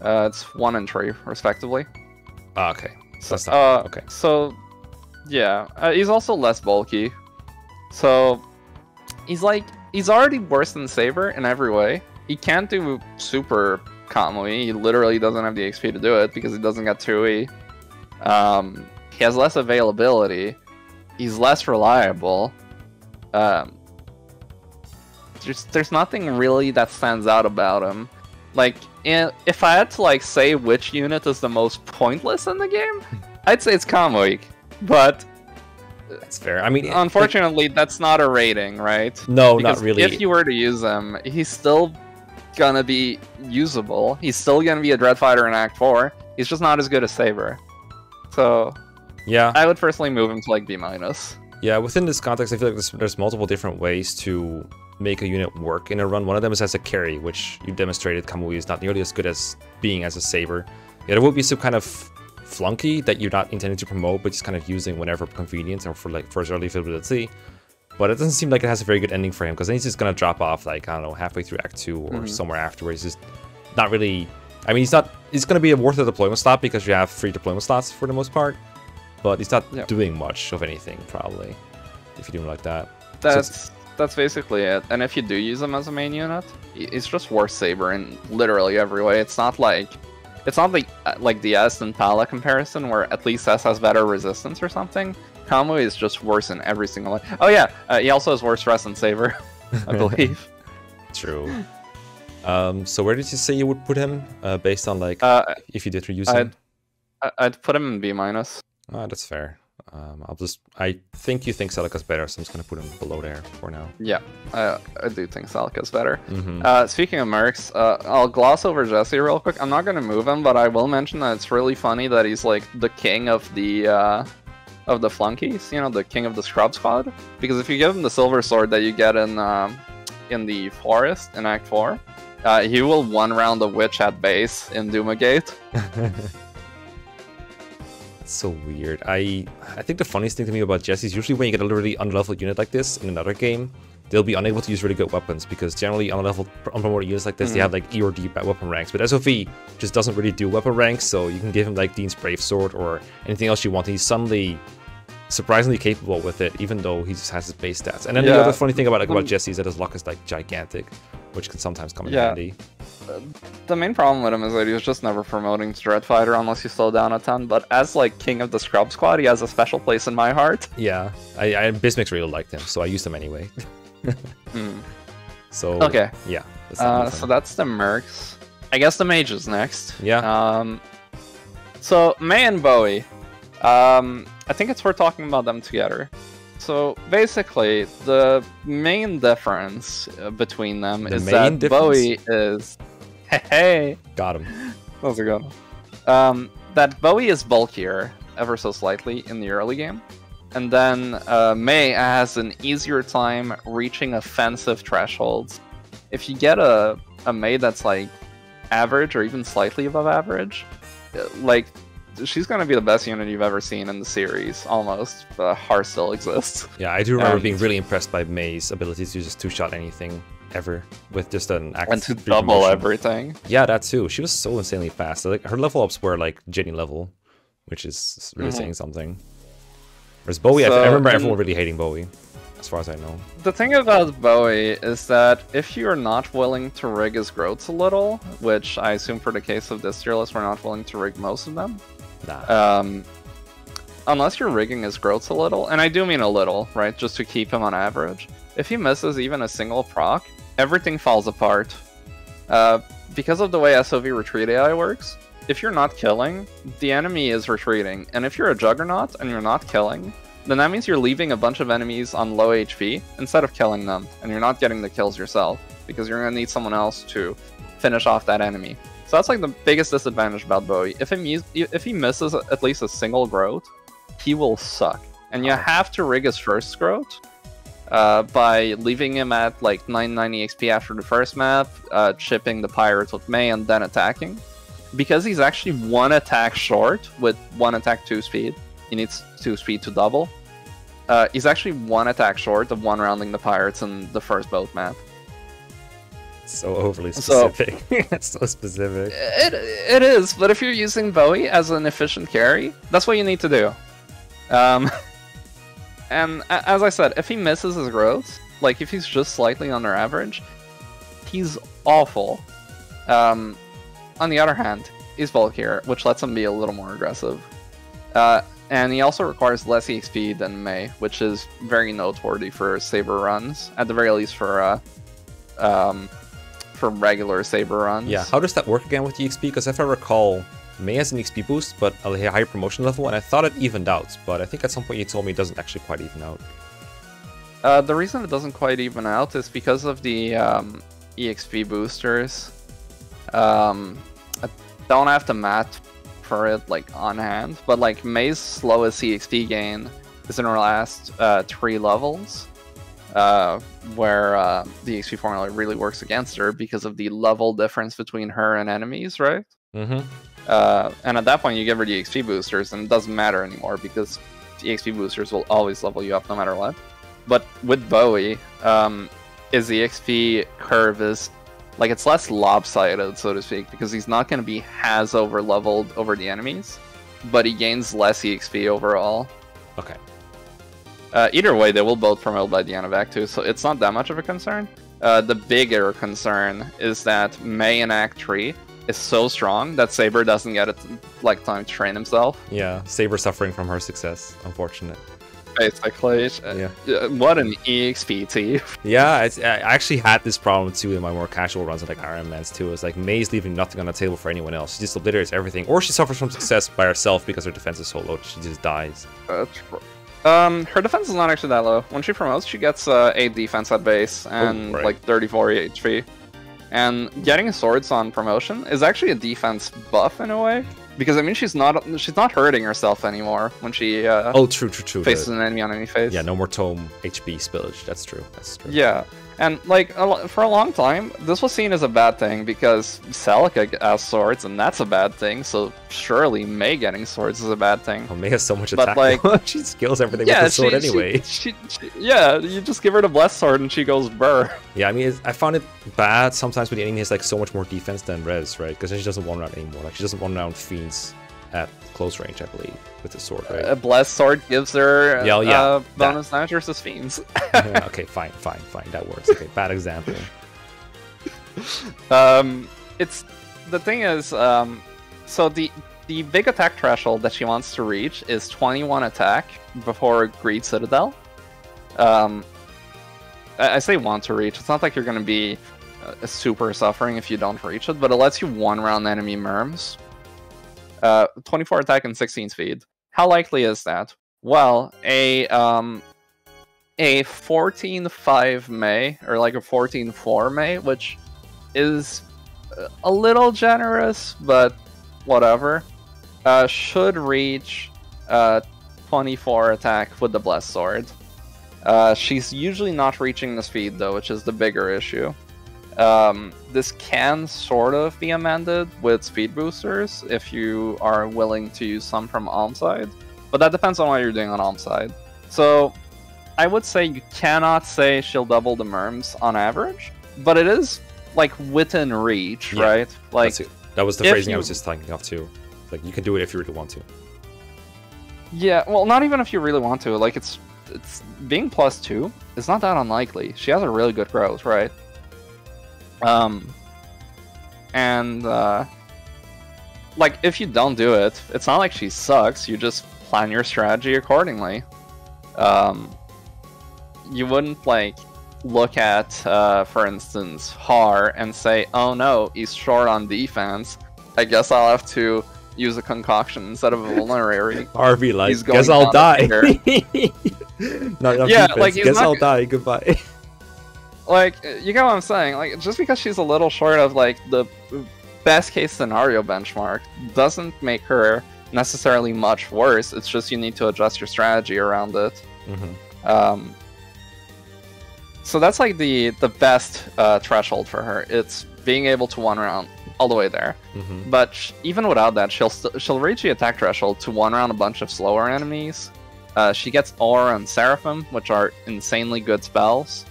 Uh, it's one and three, respectively. Ah, okay. So, uh, okay. So, yeah, uh, he's also less bulky. So, he's like he's already worse than Saber in every way. He can't do super Kamui. He literally doesn't have the XP to do it because he doesn't get 2E. Um, he has less availability. He's less reliable. Um, there's there's nothing really that stands out about him. Like, in, if I had to like say which unit is the most pointless in the game, I'd say it's Kamui. But that's fair. I mean, unfortunately, like, that's not a rating, right? No, because not really. If you were to use him, he's still gonna be usable. He's still gonna be a Dread Fighter in Act 4. He's just not as good as Saber. So, yeah, I would personally move him to like B minus. Yeah, within this context, I feel like there's, there's multiple different ways to make a unit work in a run. One of them is as a carry, which you demonstrated Kamui is not nearly as good as being as a saber. Yeah, there will be some kind of flunky that you're not intending to promote, but just kind of using whenever convenient or for like for early availability. But it doesn't seem like it has a very good ending for him because then he's just gonna drop off like I don't know halfway through Act Two or mm -hmm. somewhere afterwards. He's just not really. I mean, he's not. He's gonna be a worth a deployment slot because you have free deployment slots for the most part. But he's not doing much of anything probably if you're doing like that. That's so that's basically it. And if you do use him as a main unit, it's just worse saber in literally every way. It's not like it's not like uh, like the Est and Palla comparison where at least Est has better resistance or something. Kamui is just worse in every single way. Oh yeah, uh, he also has worse rest and Saber, I believe. True. Um, so where did you say you would put him, uh, based on like uh, if you did reuse him? I'd, I'd put him in B minus. Oh, that's fair. Um, I'll just, I think you think Celica's better, so I'm just gonna put him below there for now. Yeah, I, I do think Celica's better. Mm -hmm. uh, speaking of mercs, uh, I'll gloss over Jesse real quick. I'm not gonna move him, but I will mention that it's really funny that he's like the king of the uh, of the flunkies. You know, the king of the scrub squad. Because if you give him the silver sword that you get in um, in the forest in Act Four, uh, he will one round the witch at base in Doomagate. so weird. I I think the funniest thing to me about Jesse is usually when you get a really unleveled unit like this in another game, they'll be unable to use really good weapons because generally unleveled, unpromoted units like this, mm. they have like E or D weapon ranks. But SOV just doesn't really do weapon ranks, so you can give him like Deen's Brave Sword or anything else you want. And he's suddenly surprisingly capable with it, even though he just has his base stats. And then yeah. the other funny thing about like, about Jesse is that his luck is like gigantic, which can sometimes come in yeah. handy. The main problem with him is that he was just never promoting to Dread Fighter unless you slow down a ton. But as like king of the Scrub Squad, he has a special place in my heart. Yeah, I, I Bismix really liked him, so I used him anyway. mm. So okay, yeah. Uh, so that's the mercs. I guess the mages next. Yeah. Um. So Mae and Boey. Um, I think it's worth talking about them together. So basically, the main difference uh, between them the is that difference? Boey is. Hey, got him. That's a good. Um, that Boey is bulkier ever so slightly in the early game, and then uh, Mae has an easier time reaching offensive thresholds. If you get a a Mae that's like average or even slightly above average, uh, like she's gonna be the best unit you've ever seen in the series, almost. But Har still exists. Yeah, I do remember And- being really impressed by Mae's ability to just two-shot anything ever with just an act And to double promotion. everything. Yeah, that too. She was so insanely fast. Like her level ups were like Jenny level, which is really Mhm. saying something. Whereas Boey, I, So, I remember um, everyone really hating Boey, as far as I know. The thing about Boey is that if you're not willing to rig his growths a little, which I assume for the case of this tier list, we're not willing to rig most of them, Nah. um, unless you're rigging his growths a little, and I do mean a little, right, just to keep him on average, if he misses even a single proc, everything falls apart. Uh, because of the way SOV retreat AI works, if you're not killing, the enemy is retreating, and if you're a Juggernaut and you're not killing, then that means you're leaving a bunch of enemies on low HP instead of killing them, and you're not getting the kills yourself, because you're gonna need someone else to finish off that enemy. So that's like the biggest disadvantage about Boey. If he if he misses at least a single growth, he will suck, and you Oh. have to rig his first growth uh, by leaving him at like 990 XP after the first map, uh, chipping the pirates with Mae, and then attacking. Because he's actually one attack short with one attack two speed. He needs two speed to double. Uh, he's actually one attack short of one rounding the pirates in the first boat map. so overly so- specific. it's so specific. It it is, but if you're using Boey as an efficient carry, that's what you need to do. Um, and as I said, if he misses his growth, like if he's just slightly under average, he's awful. Um, on the other hand, he's bulkier, which lets him be a little more aggressive. Uh, and he also requires less EXP than Mae, which is very noteworthy for Saber runs, at the very least for uh, um, for regular Saber runs. Yeah, how does that work again with EXP? Because if I recall, Mae has an XP boost, but a higher promotion level, and I thought it evened out, but I think at some point you told me it doesn't actually quite even out. Uh, the reason it doesn't quite even out is because of the um, EXP boosters. Um, I don't have the math for it like on hand, but like Mae's slowest EXP gain is in her last uh, three levels, uh, where uh, the EXP formula really works against her because of the level difference between her and enemies, right? Mm-hmm. Uh, and at that point, you give her the XP boosters, and it doesn't matter anymore because the XP boosters will always level you up no matter what. But with Boey, um, is the XP curve is like it's less lopsided, so to speak, because he's not going to be has over leveled over the enemies, but he gains less EXP overall. Okay. Uh, either way, they will both promote by the end of Act 2, so it's not that much of a concern. Uh, the bigger concern is that Mae in Act 3 is so strong that Saber doesn't get it like time to train himself. Yeah, Saber suffering from her success. Unfortunate. Basically, Yeah. Uh, what an EXP thief. Yeah, it's, I actually had this problem too in my more casual runs, like Iron Man's too. It's like Mae's leaving nothing on the table for anyone else. She just obliterates everything, or she suffers from success by herself because her defense is so low she just dies. Uh, um, her defense is not actually that low. When she promotes, she gets uh, 8 defense at base and right. like 34 HP. And getting swords on promotion is actually a defense buff in a way, because I mean she's not she's not hurting herself anymore when she uh, Oh, true, true, true. faces The- an enemy on enemy face. yeah, no more tome HP spillage. That's true. That's true. Yeah, and like a for a long time, this was seen as a bad thing because Celica has swords, and that's a bad thing. So surely Mae getting swords is a bad thing. Oh, Mae has so much But, attack. like- she skills everything yeah, with the sword she, anyway. She, she, she- yeah, you just give her the blessed sword and she goes burr. Yeah, I mean, I found it bad sometimes when the enemy has like so much more defense than res, right? Because then she doesn't one round anymore. Like she doesn't one round fiends at close range, I believe, with the sword, right? A blessed sword gives her Yeah, yeah, uh, that. bonus damage versus fiends. Yeah, okay, fine, fine, fine. That works. Okay, bad example. um, it's the thing is, um, so the the big attack threshold that she wants to reach is 21 attack before Greed Citadel. Um, I, I say want to reach. It's not like you're going to be uh, super suffering if you don't reach it, but it lets you one round enemy merms. Uh, 24 attack and 16 speed. How likely is that? Well, a um, a 14-5 Mae or like a 14-4 Mae, which is a little generous, but whatever. uh, should reach uh, 24 attack with the Blessed Sword. Uh, she's usually not reaching the speed though, which is the bigger issue. Um, this can sort of be amended with speed boosters if you are willing to use some from Alm side, but that depends on what you're doing on Alm side. So I would say you cannot say she'll double the merms on average, but it is like within reach, Yeah, right? Like That was the phrasing I was just thinking of too. Like you can do it if you really want to. Yeah, well, not even if you really want to. Like, it's it's being plus two is not that unlikely. She has a really good growth, right? Um, and uh, like if you don't do it, it's not like she sucks. You just plan your strategy accordingly. Um, you wouldn't like look at, uh, for instance, Har and say, "Oh no, he's short on defense. I guess I'll have to." Use a concoction instead of a vulnerary. RV like, guess I'll die. not Yeah, defense. like, guess not I'll die. Goodbye. like you get what I'm saying. Like just because she's a little short of like the best case scenario benchmark doesn't make her necessarily much worse. It's just you need to adjust your strategy around it. hmm Um, so that's like the the best uh, threshold for her. It's being able to one round all the way there. hmm But sh- even without that, she'll st- she'll reach the attack threshold to one round a bunch of slower enemies. Uh, she gets Aura and Seraphim, which are insanely good spells.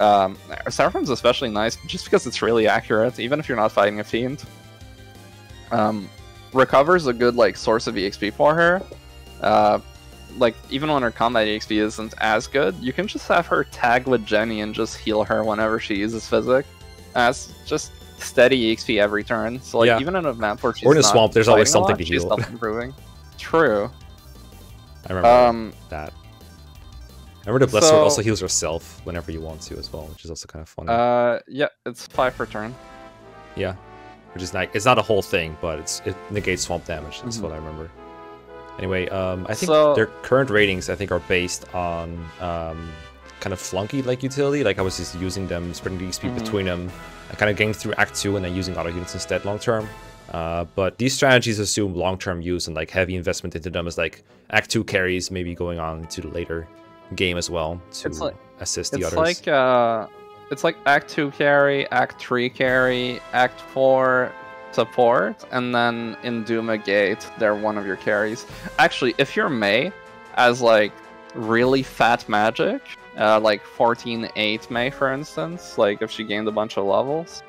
Um, especially nice just because it's really accurate, even if you're not fighting a fiend. Um, Recover's a good like source of EXP for her. Uh, like even when her combat EXP isn't as good, you can just have her tag with Genny and just heal her whenever she uses Physic. That's just steady EXP every turn. So like Yeah. even in a map where she's Or in a swamp, there's always something lot, to she's heal. self-improving. True. I remember Um, that. Remember the Blessed Sword so- also heals herself whenever you want to as well, which is also kind of funny. uh, yeah, it's five per turn. yeah, which is like it's not a whole thing, but it's it negates swamp damage. That's Mhm. what I remember. Anyway, um, I think So- their current ratings I think are based on um, kind of flunky like utility. Like I was just using them, spreading the XP Mhm. between them. I kind of getting through Act Two and then using auto units instead long term. Uh, but these strategies assume long-term use and like heavy investment into them as like Act Two carries, maybe going on to the later game as well to It's like- assist the It's others. like uh, it's like Act Two carry, Act Three carry, Act Four support, and then in Duma Gate, they're one of your carries. Actually, if you're Mae, as like really fat magic, uh, like 14-8 Mae, for instance, like if she gained a bunch of levels,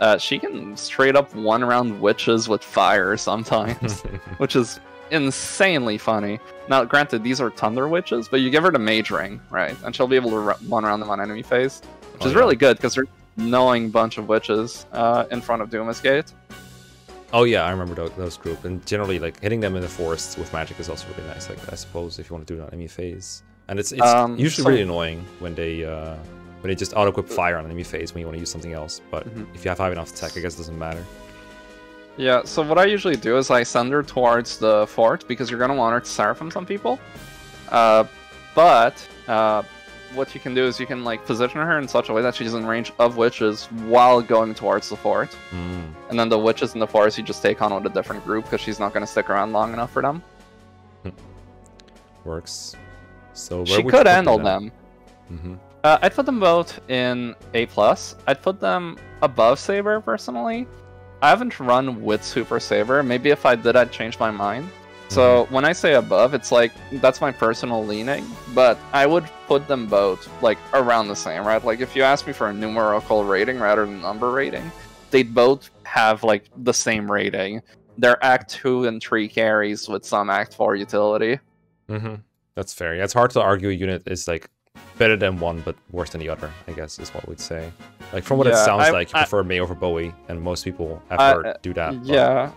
uh, she can straight up one round witches with fire sometimes, which is insanely funny. Now, granted, these are Thunder Witches, but you give her the Mage Ring, right? And she'll be able to run around them on enemy phase, which Oh, is yeah. really good because they're knowing bunch of witches uh, in front of Dumas Gate. Oh yeah, I remember those, group. And generally, like hitting them in the forest with magic is also really nice. Like I suppose if you want to do it on enemy phase, and it's it's Um, usually so- really annoying when they uh, when they just auto equip fire on enemy phase when you want to use something else. But Mhm. if you have high enough tech, I guess it doesn't matter. Yeah, so what I usually do is I send her towards the fort because you're gonna want her to Seraphim some people. Uh, but uh, what you can do is you can like position her in such a way that she's in range of witches while going towards the fort. Mm. And then the witches in the forest you just take on with a different group because she's not gonna stick around long enough for them. Works. So where She could handle then? them. hmm Uh, I'd put them both in A plus. I'd put them above Saber personally. I haven't run with Super Saber. Maybe if I did, I'd change my mind. So when I say above, it's like that's my personal leaning, but I would put them both like around the same, right? Like if you ask me for a numerical rating rather than number rating, they'd both have like the same rating. They're Act Two and Three carries with some Act Four utility. hmm That's fair. Yeah, it's hard to argue a unit is like better than one but worse than the other. I guess is what we'd say. Like from what it sounds I- like, you I- prefer Mae over Boey, and most people I've I- heard do that. but- Yeah.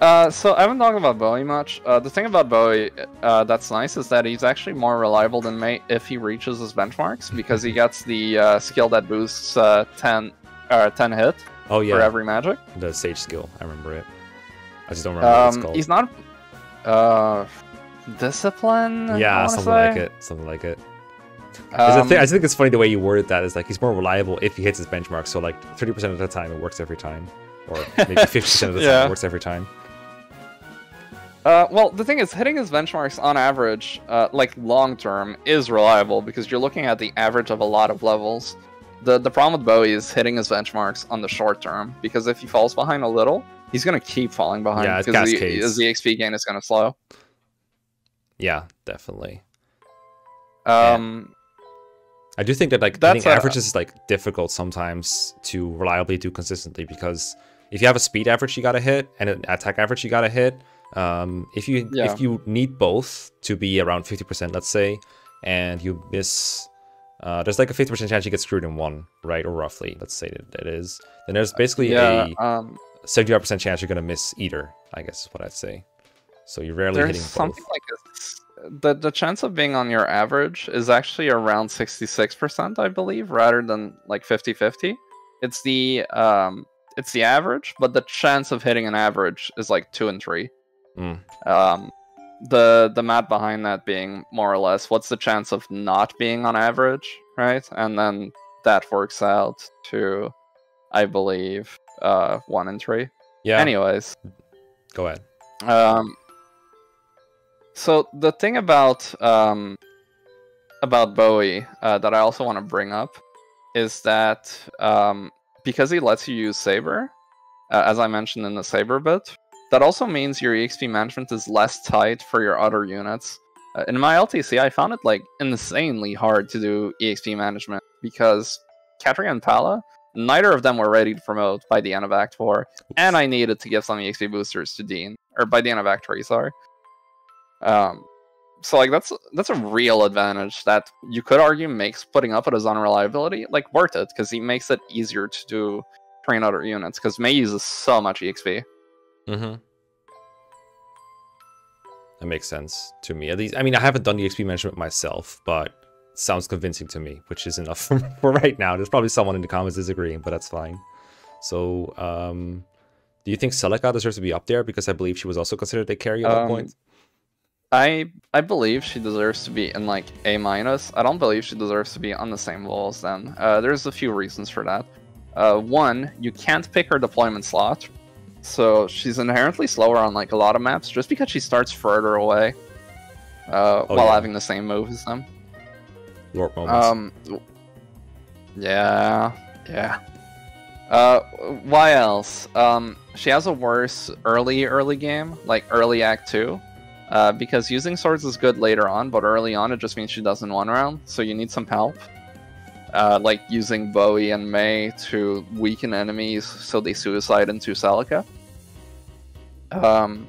Uh, so I haven't talked about Boey much. Uh, the thing about Boey uh, that's nice is that he's actually more reliable than Mae if he reaches his benchmarks because he gets the uh, skill that boosts uh, 10, uh, 10 hit Oh yeah. for every magic. The Sage skill. I remember it. I just don't remember what it's Um, called. he's not. Discipline. Yeah, something say? like it. Something like it. Um, thing- I think it's funny the way you worded that. Is like he's more reliable if he hits his benchmark. So like 30% of the time it works every time, or maybe 50% of the time it works every time. Uh, well, the thing is, hitting his benchmarks on average, uh, like long term, is reliable because you're looking at the average of a lot of levels. The the problem with Boey is hitting his benchmarks on the short term because if he falls behind a little, he's gonna keep falling behind Yeah, because the, the XP gain is gonna slow. Yeah, definitely. Um, I do think that like That's hitting a- averages is like difficult sometimes to reliably do consistently because if you have a speed average you gotta hit and an attack average you gotta hit, um, if you Yeah. if you need both to be around fifty percent, let's say, and you miss, uh, there's like a fifty percent chance you get screwed in one, right, or roughly, let's say that it is. Then there's basically yeah. a Um, seventy-five percent chance you're gonna miss either. I guess is what I'd say. So you're rarely there's hitting something both. like this. The the chance of being on your average is actually around sixty six percent, I believe, rather than like 50-50. It's the um, it's the average, but the chance of hitting an average is like two and three. Mm. Um, the the math behind that being more or less what's the chance of not being on average, right? And then that works out to, I believe, uh, one and three. Yeah. Anyways, Go ahead. um, so the thing about um, about Boey uh, that I also want to bring up is that um, because he lets you use Saber, uh, as I mentioned in the Saber bit, that also means your EXP management is less tight for your other units. Uh, in my LTC, I found it like insanely hard to do EXP management because Catria and Palla, neither of them were ready to promote by the end of Act 4, and I needed to give some EXP boosters to Deen, or by the end of Act 3, sorry. Um, so like that's that's a real advantage that you could argue makes putting up with his unreliability like worth it because he makes it easier to do train other units because Mae uses so much EXP. Mm-hmm. That makes sense to me. At least, I mean, I haven't done the XP management myself, but sounds convincing to me, which is enough for, for right now. There's probably someone in the comments disagreeing, but that's fine. So, um, do you think Celica deserves to be up there? Because I believe she was also considered a carry at Um, point. I I believe she deserves to be in like A minus. I don't believe she deserves to be on the same level as them. Uh, there's a few reasons for that. Uh, one, you can't pick her deployment slot, so she's inherently slower on like a lot of maps just because she starts further away, uh, Oh, while yeah. having the same move as them. Lord moments. Um, yeah, yeah. Uh, why else? Um, she has a worse early early game, like early Act Two, uh, because using swords is good later on, but early on it just means she does in one round, so you need some help. Uh, like using Boey and Mae to weaken enemies so they suicide into Celica. Um,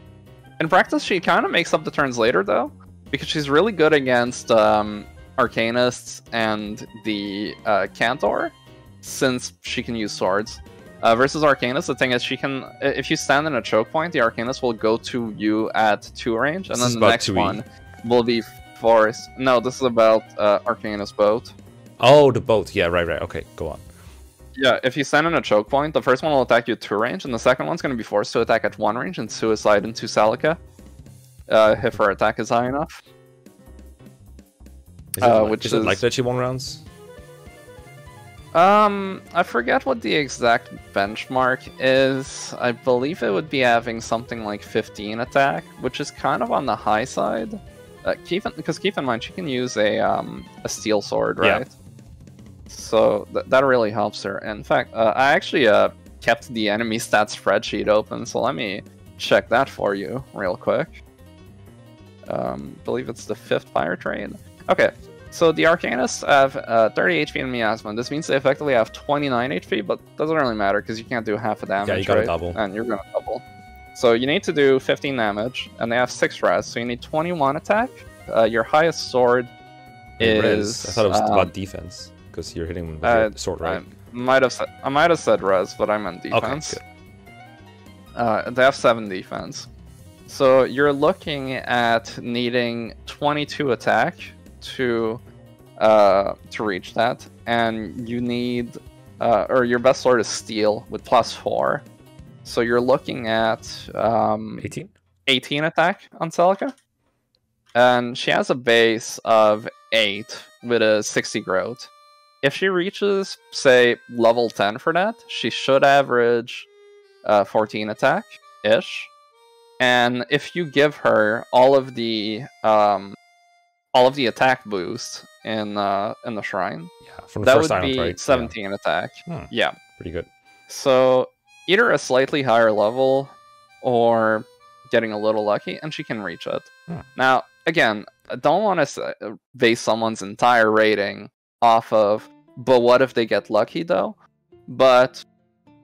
in practice, she kind of makes up the turns later though, because she's really good against um, Arcanists and the uh, Kantor, since she can use swords. Uh, versus Arcanist, the thing is, she can if you stand in a choke point, the Arcanist will go to you at two range, and This then the next 2E. one will be force. No, this is about uh, Arcanist boat. oh, the boat. Yeah, right, right. Okay, go on. Yeah, if you stand in a choke point, the first one will attack you at two range, and the second one's going to be forced to attack at one range and suicide into Celica. Uh, if her attack is high enough. Is it, Uh, like, which is it like that she won rounds? Um, I forget what the exact benchmark is. I believe it would be having something like 15 attack, which is kind of on the high side. Uh, keep because keep in mind she can use a um a steel sword, right? Yeah. So th- that really helps her. In fact, uh, I actually uh kept the enemy stats spreadsheet open, so let me check that for you real quick. Um, believe it's the fifth fire train. Okay, so the Arcanists have uh, 30 HP and Miasma. This means they effectively have 29 HP, but doesn't really matter because you can't do half a damage. Yeah, you gotta right? double. And you're gonna double. So you need to do 15 damage, and they have 6 res, so you need 21 attack. Uh, your highest sword And res. is. I thought it was um, about defense because you're hitting with uh, your sword, right? I might have said I might have said res, but I meant defense. Okay. Uh, they have seven defense. So you're looking at needing 22 attack to uh, to reach that, and you need uh, or your best sword is steel with plus four. So you're looking at um, 18? 18 attack on Celica. And she has a base of 8 with a 60 growth. If she reaches, say, level 10 for that, she should average uh, 14 attack ish. and if you give her all of the um, all of the attack boost in uh, in the shrine, Yeah, from the that first would island, be right? Yeah, 17 attack. Hmm. Yeah. pretty good. So either a slightly higher level or getting a little lucky, and she can reach it. Hmm. Now, again, I don't want to base someone's entire rating off of, but what if they get lucky though? But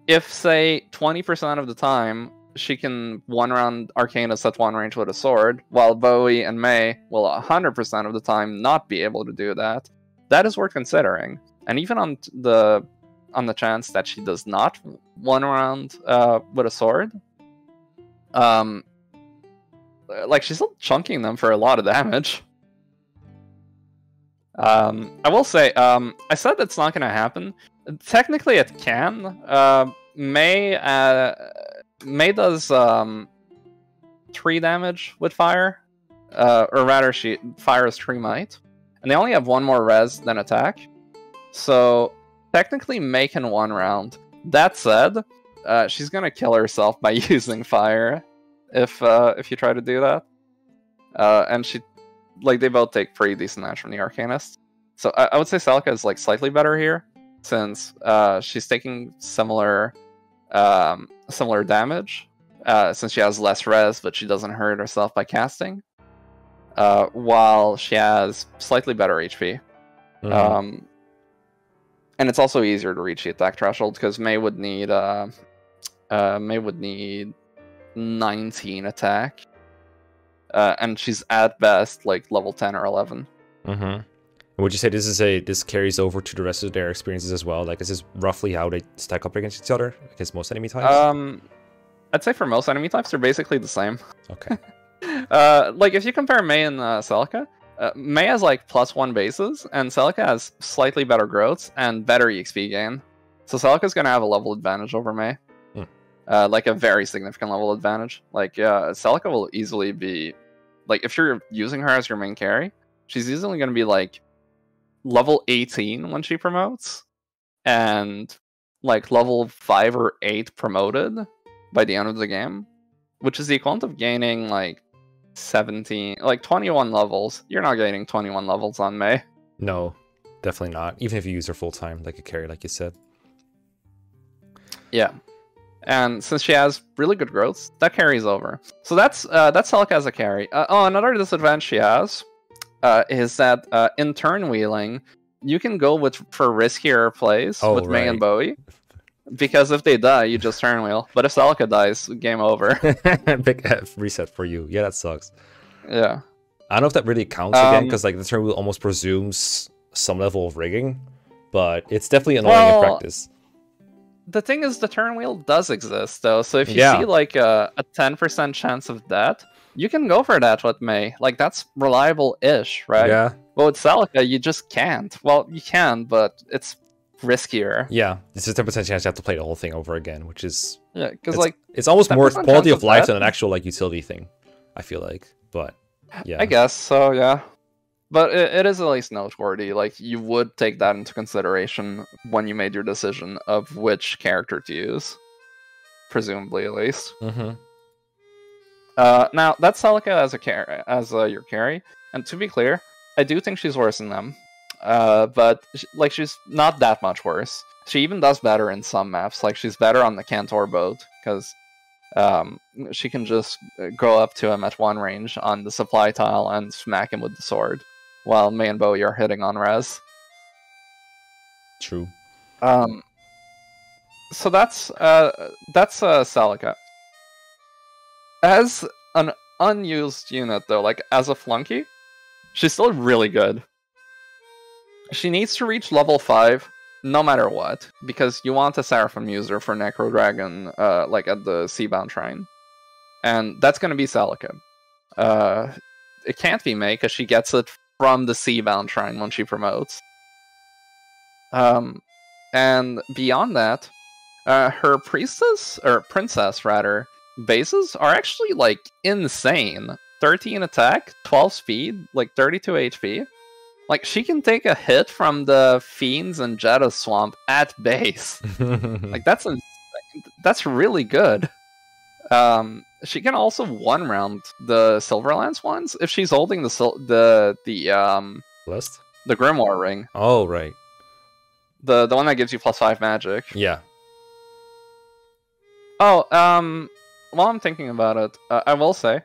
if, say, 20% of the time she can one round Arcanist at one range with a sword, while Boey and Mae will 100% of the time not be able to do that, that is worth considering. And even on the on the chance that she does not one round uh, with a sword, um, like she's still chunking them for a lot of damage. Um, I will say, um, I said that's not going to happen. Technically, it can. Uh, Mae uh, Mae does um, damage with fire, uh, or rather, she fires three might, and they only have one more res than attack. So technically, Mae can one round. That said, uh, she's gonna kill herself by using fire if uh, if you try to do that. Uh, and she, like, they both take pretty decent damage from the Arcanist. So I, I would say Celica is like slightly better here, since uh, she's taking similar um, similar damage, uh, since she has less res, but she doesn't hurt herself by casting. Uh, while she has slightly better HP. Mhm. Um, and it's also easier to reach the attack threshold because Mae would need uh, uh, Mae would need 19 attack, uh, and she's at best like level 10 or 11. Mm-hmm. Would you say this is a this carries over to the rest of their experiences as well? Like, this is this roughly how they stack up against each other against most enemy types? Um, I'd say for most enemy types, they're basically the same. okay. Uh, like if you compare Mae and uh, Celica, uh, Mae has like plus one bases, and Celica has slightly better growths and better EXP gain. So Celica's gonna have a level advantage over Mae, Hmm. uh, like a very significant level advantage. Like uh, Celica will easily be, like if you're using her as your main carry, she's easily gonna be like level 18 when she promotes, and like level five or eight promoted by the end of the game, which is the equivalent of gaining like 17, like 21 levels. You're not gaining 21 levels on Mae. No, definitely not. Even if you use her full time, like a carry, like you said. Yeah. And since she has really good growths, that carries over. So that's uh, that's Celica as a carry. Uh, oh, another disadvantage she has uh, is that uh, in turn wheeling, you can go with for riskier plays Oh, with Mae and. Boey. Because if they die, you just turn wheel. But if Celica dies, game over. Big F reset for you. Yeah, that sucks. yeah. I don't know if that really counts again Um, because like the turn wheel almost presumes some level of rigging, but it's definitely annoying in practice. The thing is, the turn wheel does exist though. So if you Yeah. see like a a ten percent chance of that, you can go for that with Mae. Like that's reliable-ish, right? Yeah, Well, with Celica, you just can't. Well, you can, but it's riskier. yeah. It's a ten percent chance you have to play the whole thing over again, which is Yeah, because like it's almost more quality of life that. than an actual like utility thing. I feel like, but yeah, I guess so, yeah. But it, it is at least noteworthy. Like you would take that into consideration when you made your decision of which character to use, presumably at least. hmm Uh, now that's Celica as a car- as uh, your carry, and to be clear, I do think she's worse than them. Uh, but sh- like she's not that much worse. She even does better in some maps. Like she's better on the Kantor boat because um, she can just uh, go up to him at one range on the supply tile and smack him with the sword, while Mae and Boey are hitting on res. true. Um, so that's uh, that's uh, Celica. As an unused unit, though, like as a flunky, she's still really good. She needs to reach level five, no matter what, because you want a Seraphim user for Necro Dragon, uh, like at the Seabound Shrine, and that's going to be Celica. Uh, it can't be Mae because she gets it from the Seabound Shrine when she promotes. Um, and beyond that, uh, her priestess or princess rather bases are actually like insane. 13 attack, 12 speed, like 32 HP. Like she can take a hit from the fiends and Jedah swamp at base. Like that's a, that's really good. Um, she can also one round the Silverlands ones if she's holding the sil- the the um List? the Grimoire ring, Oh, right. the the one that gives you plus five magic. Yeah. Oh, um, while I'm thinking about it, uh, I will say,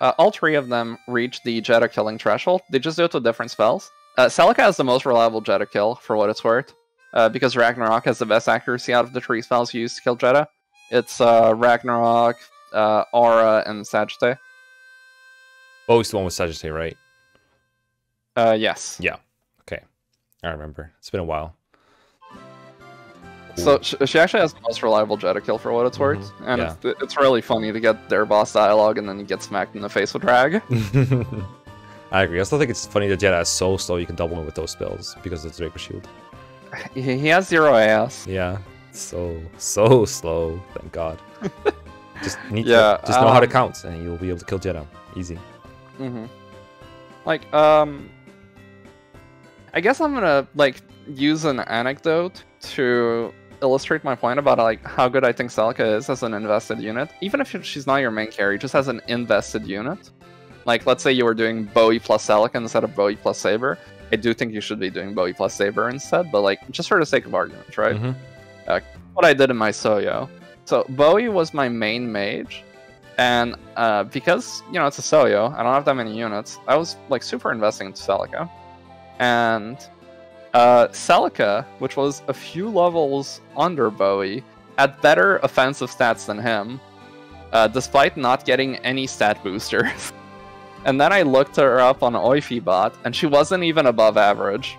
uh, all three of them reach the Jedah killing threshold. They just do it with different spells. Uh, Celica has the most reliable Jedah kill, for what it's worth, uh, because Ragnarok has the best accuracy out of the three spells used to kill Jedah. It's uh, Ragnarok, uh, Aura, and Sagittae. Oh, it's the one with Sagittae, right? Uh, yes. Yeah. Okay. I remember. It's been a while. So sh- she actually has the most reliable Jedah kill for what it's worth, Mhm, and yeah. it's, it's really funny to get their boss dialogue and then you get smacked in the face with Rag. I agree. I still think it's funny that Jedah is so slow you can double him with those spells because of the Draco Shield. he has zero AS. Yeah. So, so slow. Thank God. just need Yeah, to just know how to um, count and you'll be able to kill Jedah. Easy. hmm Like, um, I guess I'm gonna like use an anecdote to illustrate my point about like how good I think Celica is as an invested unit. Even if she's not your main carry, just as an invested unit. Like, let's say you were doing Boey plus Celica instead of Boey plus Saber. I do think you should be doing Boey plus Saber instead, but like just for the sake of argument, right? Mhm. what I did in my Soyo. So Boey was my main mage, and uh, because you know it's a Soyo, I don't have that many units. I was like super investing into Celica, and uh, Celica, which was a few levels under Boey, had better offensive stats than him, uh, despite not getting any stat boosters. and then I looked her up on Oifibot, and she wasn't even above average.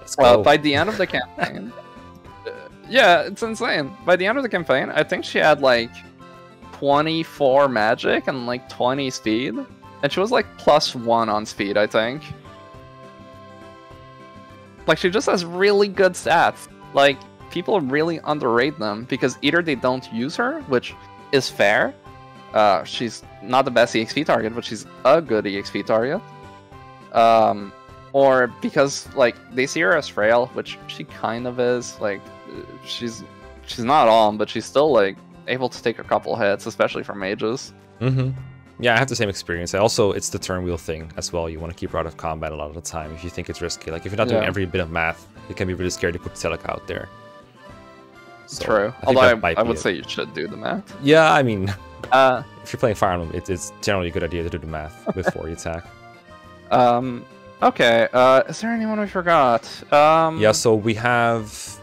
Let's by the end of the campaign, uh, yeah, it's insane. By the end of the campaign, I think she had like 24 magic and like 20 speed, and she was like plus one on speed, I think. Like she just has really good stats. Like people really underrate them because either they don't use her, which is fair. Uh, she's not the best EXP target, but she's a good EXP target. Um, or because like they see her as frail, which she kind of is. Like she's she's not on, but she's still like able to take a couple hits, especially from mages. hmm Yeah, I have the same experience. I also, it's the turn wheel thing as well. You want to keep her out of combat a lot of the time if you think it's risky. Like if you're not doing every bit of math, it can be really scary to put Celica out there. So, True. I Although I, I would it. say you should do the math. Yeah, I mean, Uh, if you're playing Fire Emblem, it, it's generally a good idea to do the math before you attack. um. Okay. Uh, is there anyone we forgot? Um. Yeah, so we have.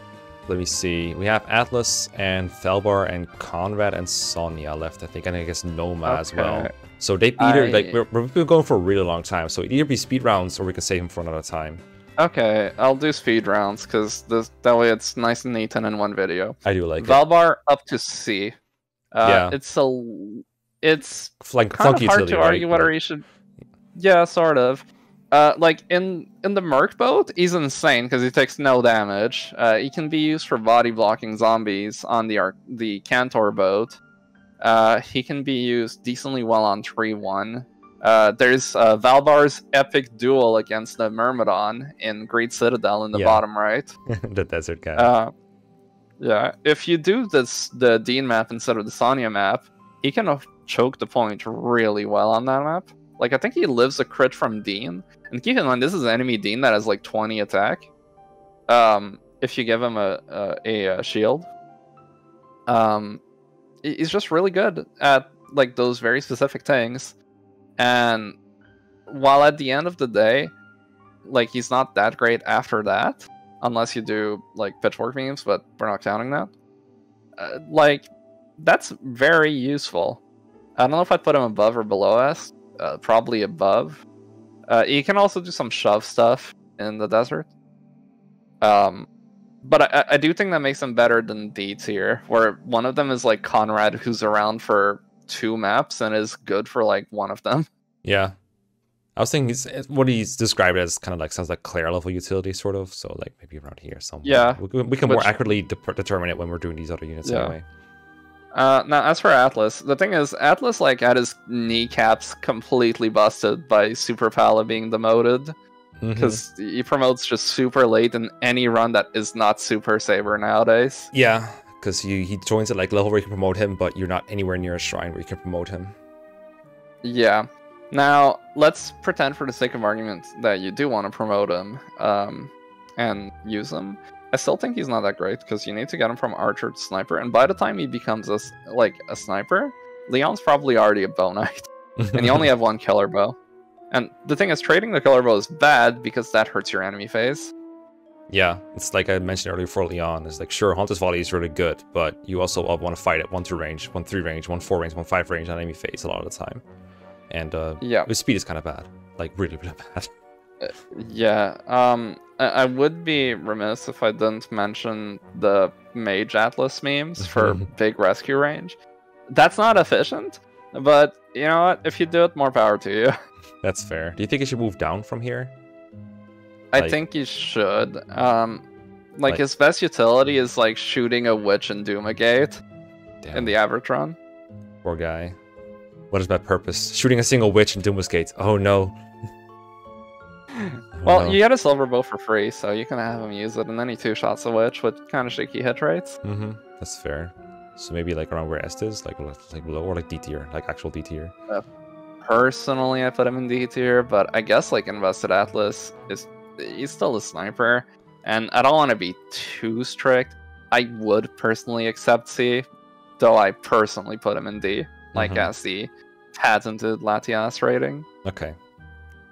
Let me see. We have Atlas and Valbar and Conrad and Sonya left, I think, and I guess Nomah as well. So they either like I- we're, we've been going for a really long time. So it either be speed rounds or we can save him for another time. Okay, I'll do speed rounds because this that way it's nice and neat and in one video. I do like it. Valbar up to C. Uh, Yeah. It's a. It's Flank, kind of funky hard utility, to right? argue whether Like- he should. Yeah, sort of. Uh, like in in the Merc boat, he's insane because he takes no damage. Uh, he can be used for body blocking zombies on the Ar- the Kantor boat. Uh, he can be used decently well on three one. Uh, there's uh, Valbar's epic duel against the Myrmidon in Great Citadel in the Yeah. bottom right. the desert guy. Uh, yeah, if you do this the Deen map instead of the Sonya map, he can choke the point really well on that map. Like I think he lives a crit from Deen, and keep in mind this is enemy Deen that has like 20 attack. Um, if you give him a a, a, shield, um, he's just really good at like those very specific things, and while at the end of the day, like he's not that great after that unless you do like pitchfork memes, but we're not counting that. Uh, like that's very useful. I don't know if I'd put him above or below us. Uh, probably above. Uh, you can also do some shove stuff in the desert. Um, but I, I do think that makes them better than D tier, where one of them is like Conrad, who's around for two maps and is good for like one of them. yeah. I was thinking what he's described as kind of like sounds like Clair level utility, sort of. So like maybe around here somewhere. Yeah, We, can- we can more accurately de- determine it when we're doing these other units Yeah. anyway. Uh, now, as for Atlas, the thing is, Atlas like had his kneecaps completely busted by Super Palla being demoted Because he promotes just super late in any run that is not Super Saber nowadays. Yeah, because he he joins at like level where you can promote him, but you're not anywhere near a shrine where you can promote him. Yeah. Now, let's pretend for the sake of argument that you do want to promote him um, and use him. I still think he's not that great because you need to get him from archer to sniper, and by the time he becomes a, like a sniper, Leon's probably already a bow knight, and you only have one killer bow. And the thing is, trading the killer bow is bad because that hurts your enemy phase. Yeah, it's like I mentioned earlier for Leon. It's like sure, Hunter's Volley is really good, but you also want to fight at one two range, one three range, one four range, one five range on enemy phase a lot of the time. And uh, Yeah. his speed is kind of bad, like really really bad. Yeah, um, I, I would be remiss if I didn't mention the Mage Atlas memes for big rescue range. That's not efficient, but you know what? If you do it, more power to you. That's fair. Do you think he should move down from here? I Like- think you should. Um, like, Like- his best utility is like shooting a witch in Doomagate Damn, in the Avertron. poor guy. What is my purpose? Shooting a single witch in Doomless Gates. Oh no. Oh, Well, no. you get a silver bow for free, so you can have him use it, and then he two shots a witch with kind of shaky hit rates. Mm-hmm. That's fair. So maybe like around where Est is, like like below or like D tier, like actual D tier. Personally, I put him in D tier, but I guess like Invested Atlas is he's still a sniper, and I don't want to be too strict. I would personally accept C, though I personally put him in D, like Mhm. as the patented Latias rating. Okay.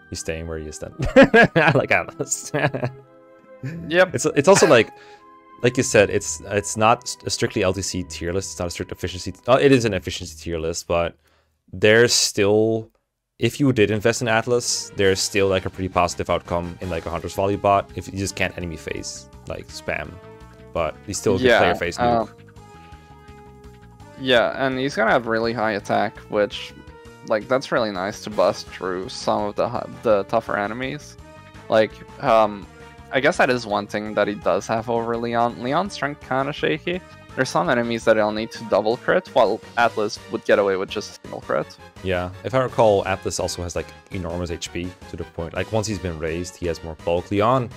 He's staying where he is then. I like Atlas. Yep. It's it's also like like you said, it's it's not a strictly LTC tier list. It's not a strict efficiency. Uh, it is an efficiency tier list, but there's still, if you did invest in Atlas, there's still like a pretty positive outcome in like a Hunter's Volley bot if you just can't enemy phase like spam, but he's still a good Yeah, player phase nuke. Yeah, and he's gonna have really high attack, which, like, that's really nice to bust through some of the the tougher enemies. Like, um, I guess that is one thing that he does have over Leon. Leon's strength kind of shaky. There's some enemies that he'll need to double crit, while Atlas would get away with just a single crit. Yeah, if I recall, Atlas also has like enormous HP to the point. Like once he's been raised, he has more bulk. Leon,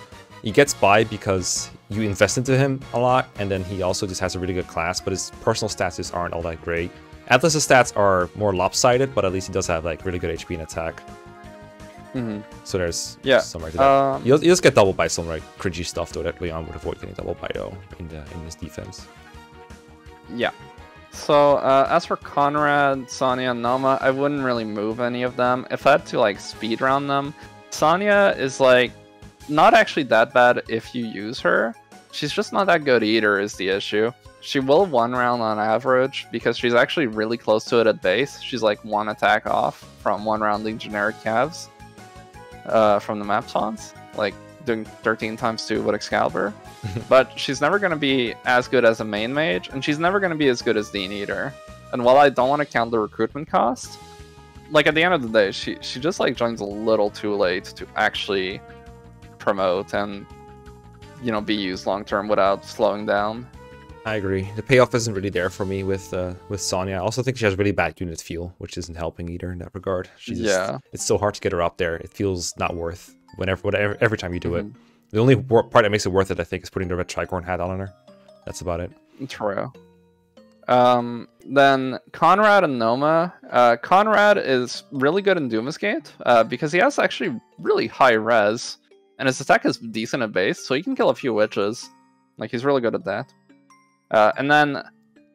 he gets by because you invest into him a lot, and then he also just has a really good class, but his personal stats just aren't all that great. Atlas's stats are more lopsided, but at least he does have like really good HP and attack. hmm So there's Yeah, some right to that. Um, You'll, you'll just get doubled by some like cringy stuff though that Leon would avoid getting doubled by though in the in his defense. Yeah. So uh, as for Conrad, Sonya, and Nomah, I wouldn't really move any of them. If I had to like speed round them, Sonya is like not actually that bad if you use her. She's just not that good either is the issue. She will one round on average because she's actually really close to it at base. She's like one attack off from one rounding generic calves uh, from the map taunts, like doing 13 times 2 with Excalibur but she's never going to be as good as a main mage, and she's never going to be as good as Deen Eater. And while I don't want to count the recruitment cost, like at the end of the day, she she just like joins a little too late to actually promote and you know be used long term without slowing down. I agree. The payoff isn't really there for me with uh, with Sonya. I also think she has really bad unit feel, which isn't helping either in that regard. She just, Yeah. it's so hard to get her up there. It feels not worth whenever, whatever, every time you do it. Mhm. The only part that makes it worth it, I think, is putting the red tricorn hat on her. That's about it. True. Um, then Conrad and Nomah. Uh, Conrad is really good in Doomsgate uh, because he has actually really high res, and his attack is decent at base, so he can kill a few witches. Like he's really good at that. Uh, and then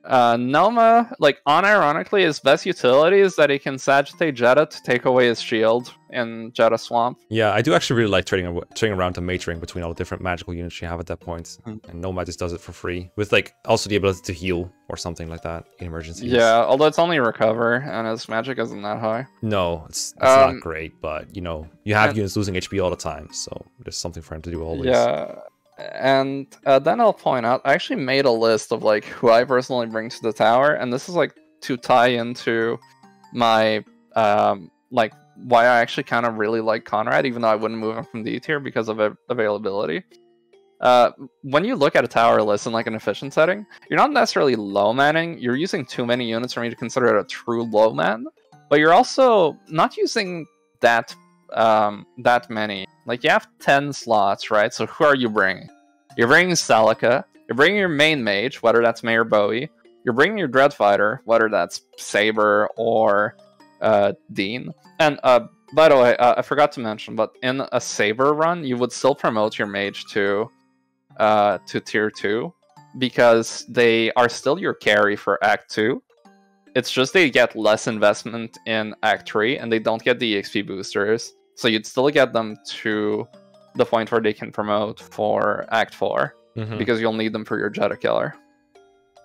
uh, Nomah, like unironically, his best utility is that he can Sagitate Jedah to take away his shield in Jedah Swamp. Yeah, I do actually really like trading, trading around to majoring between all the different magical units you have at that point. Mhm. And Nomah just does it for free with like also the ability to heal or something like that in emergencies. Yeah, although it's only recover, and his magic isn't that high. No, it's, it's Um, not great, but you know, you have units losing HP all the time, so there's something for him to do always. Yeah, and uh, then I'll point out I actually made a list of like who I personally bring to the tower, and this is like to tie into my um like why I actually kind of really like Conrad, even though I wouldn't move him from D tier because of availability. Uh, when you look at a tower list in like an efficient setting, you're not necessarily low manning. You're using too many units for me to consider it a true low man, but you're also not using that um that many. Like you have ten slots, right? So who are you bringing? You're bringing Celica, You're bringing your main mage, whether that's Mae or Boey. You're bringing your Dread Fighter, whether that's Saber or uh, Deen. And uh, by the way, uh, I forgot to mention, but in a Saber run, you would still promote your mage to uh, to tier two because they are still your carry for Act two. It's just they get less investment in Act three, and they don't get the EXP boosters. So you'd still get them to the point where they can promote for Act 4 Mhm. because you'll need them for your Jedah Killer.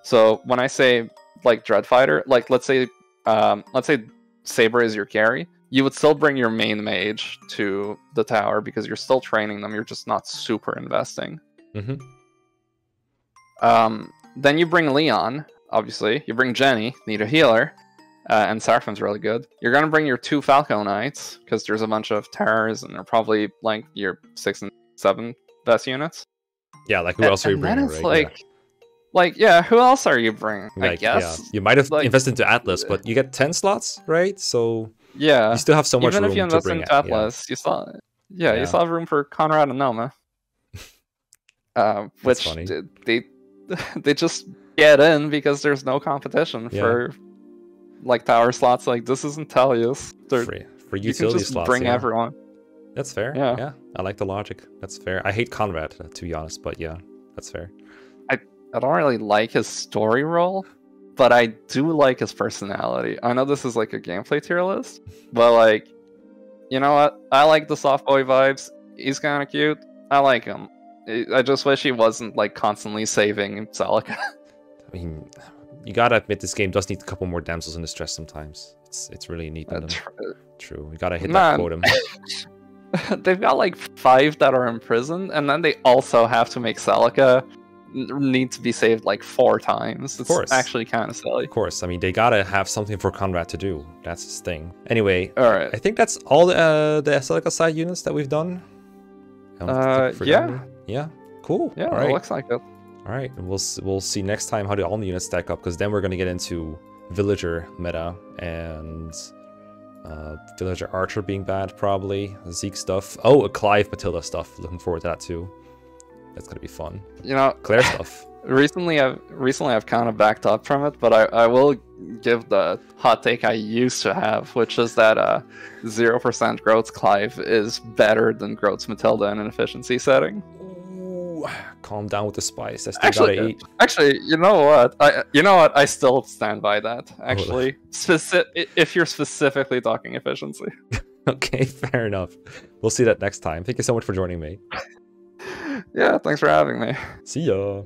So when I say like Dread Fighter, like let's say um, let's say Saber is your carry, you would still bring your main mage to the tower because you're still training them. You're just not super investing. Mhm. Um, then you bring Leon, obviously. You bring Genny, need a healer, uh, and Seraphim's really good. You're gonna bring your two Falco Knights because there's a bunch of terrors, and they're probably like your six and seven best units. Yeah, like who A- else are you bringing? right? Yeah. like, like yeah, who else are you bringing? I Like, yeah, guess. you might have like- invested into Atlas, but you get ten slots, right? So Yeah. you still have so much Even room if you to invest bring in it. yeah. Atlas, you still, yeah, Yeah. you still have room for Conrad and Nomah. Uh, which funny. they they just get in because there's no competition Yeah. for like tower slots. Like this isn't Tellius. They're- For, for You can utility just slots, bring yeah. everyone. That's fair. Yeah. Yeah. I like the logic. That's fair. I hate Conrad, to be honest, but yeah, that's fair. I I don't really like his story role, but I do like his personality. I know this is like a gameplay tier list, but like, you know what? I like the soft boy vibes. He's kind of cute. I like him. I I just wish he wasn't like constantly saving Celica. I mean, you gotta admit this game does need a couple more damsels in distress sometimes. It's it's really neat. in them. True. You gotta hit that Man. quotum. They've got like five that are imprisoned, and then they also have to make Celica need to be saved like four times. It's course. actually kind of silly. Of course. I mean, they gotta have something for Conrad to do. That's his thing. Anyway, All right. I think that's all the, uh, the Celica side units that we've done. I don't think Uh, yeah. Yeah. Cool. Yeah, All it looks like it. All right, and we'll we'll see next time how do all the units stack up because then we're gonna get into villager meta and uh, villager archer being bad probably Zeke stuff. Oh, a Clive Matilda stuff. Looking forward to that too. That's gonna be fun. You know, Clair stuff. recently I've recently I've kind of backed up from it, but I, I will give the hot take I used to have, which is that uh zero percent growths Clive is better than growths Matilda in an efficiency setting. Calm down with the spice. I still Actually, gotta eat. Actually, you know what? I you know what? I still stand by that. Actually, Speci- if you're specifically talking efficiency. Okay, fair enough. We'll see that next time. Thank you so much for joining me. Yeah, thanks for having me. See ya.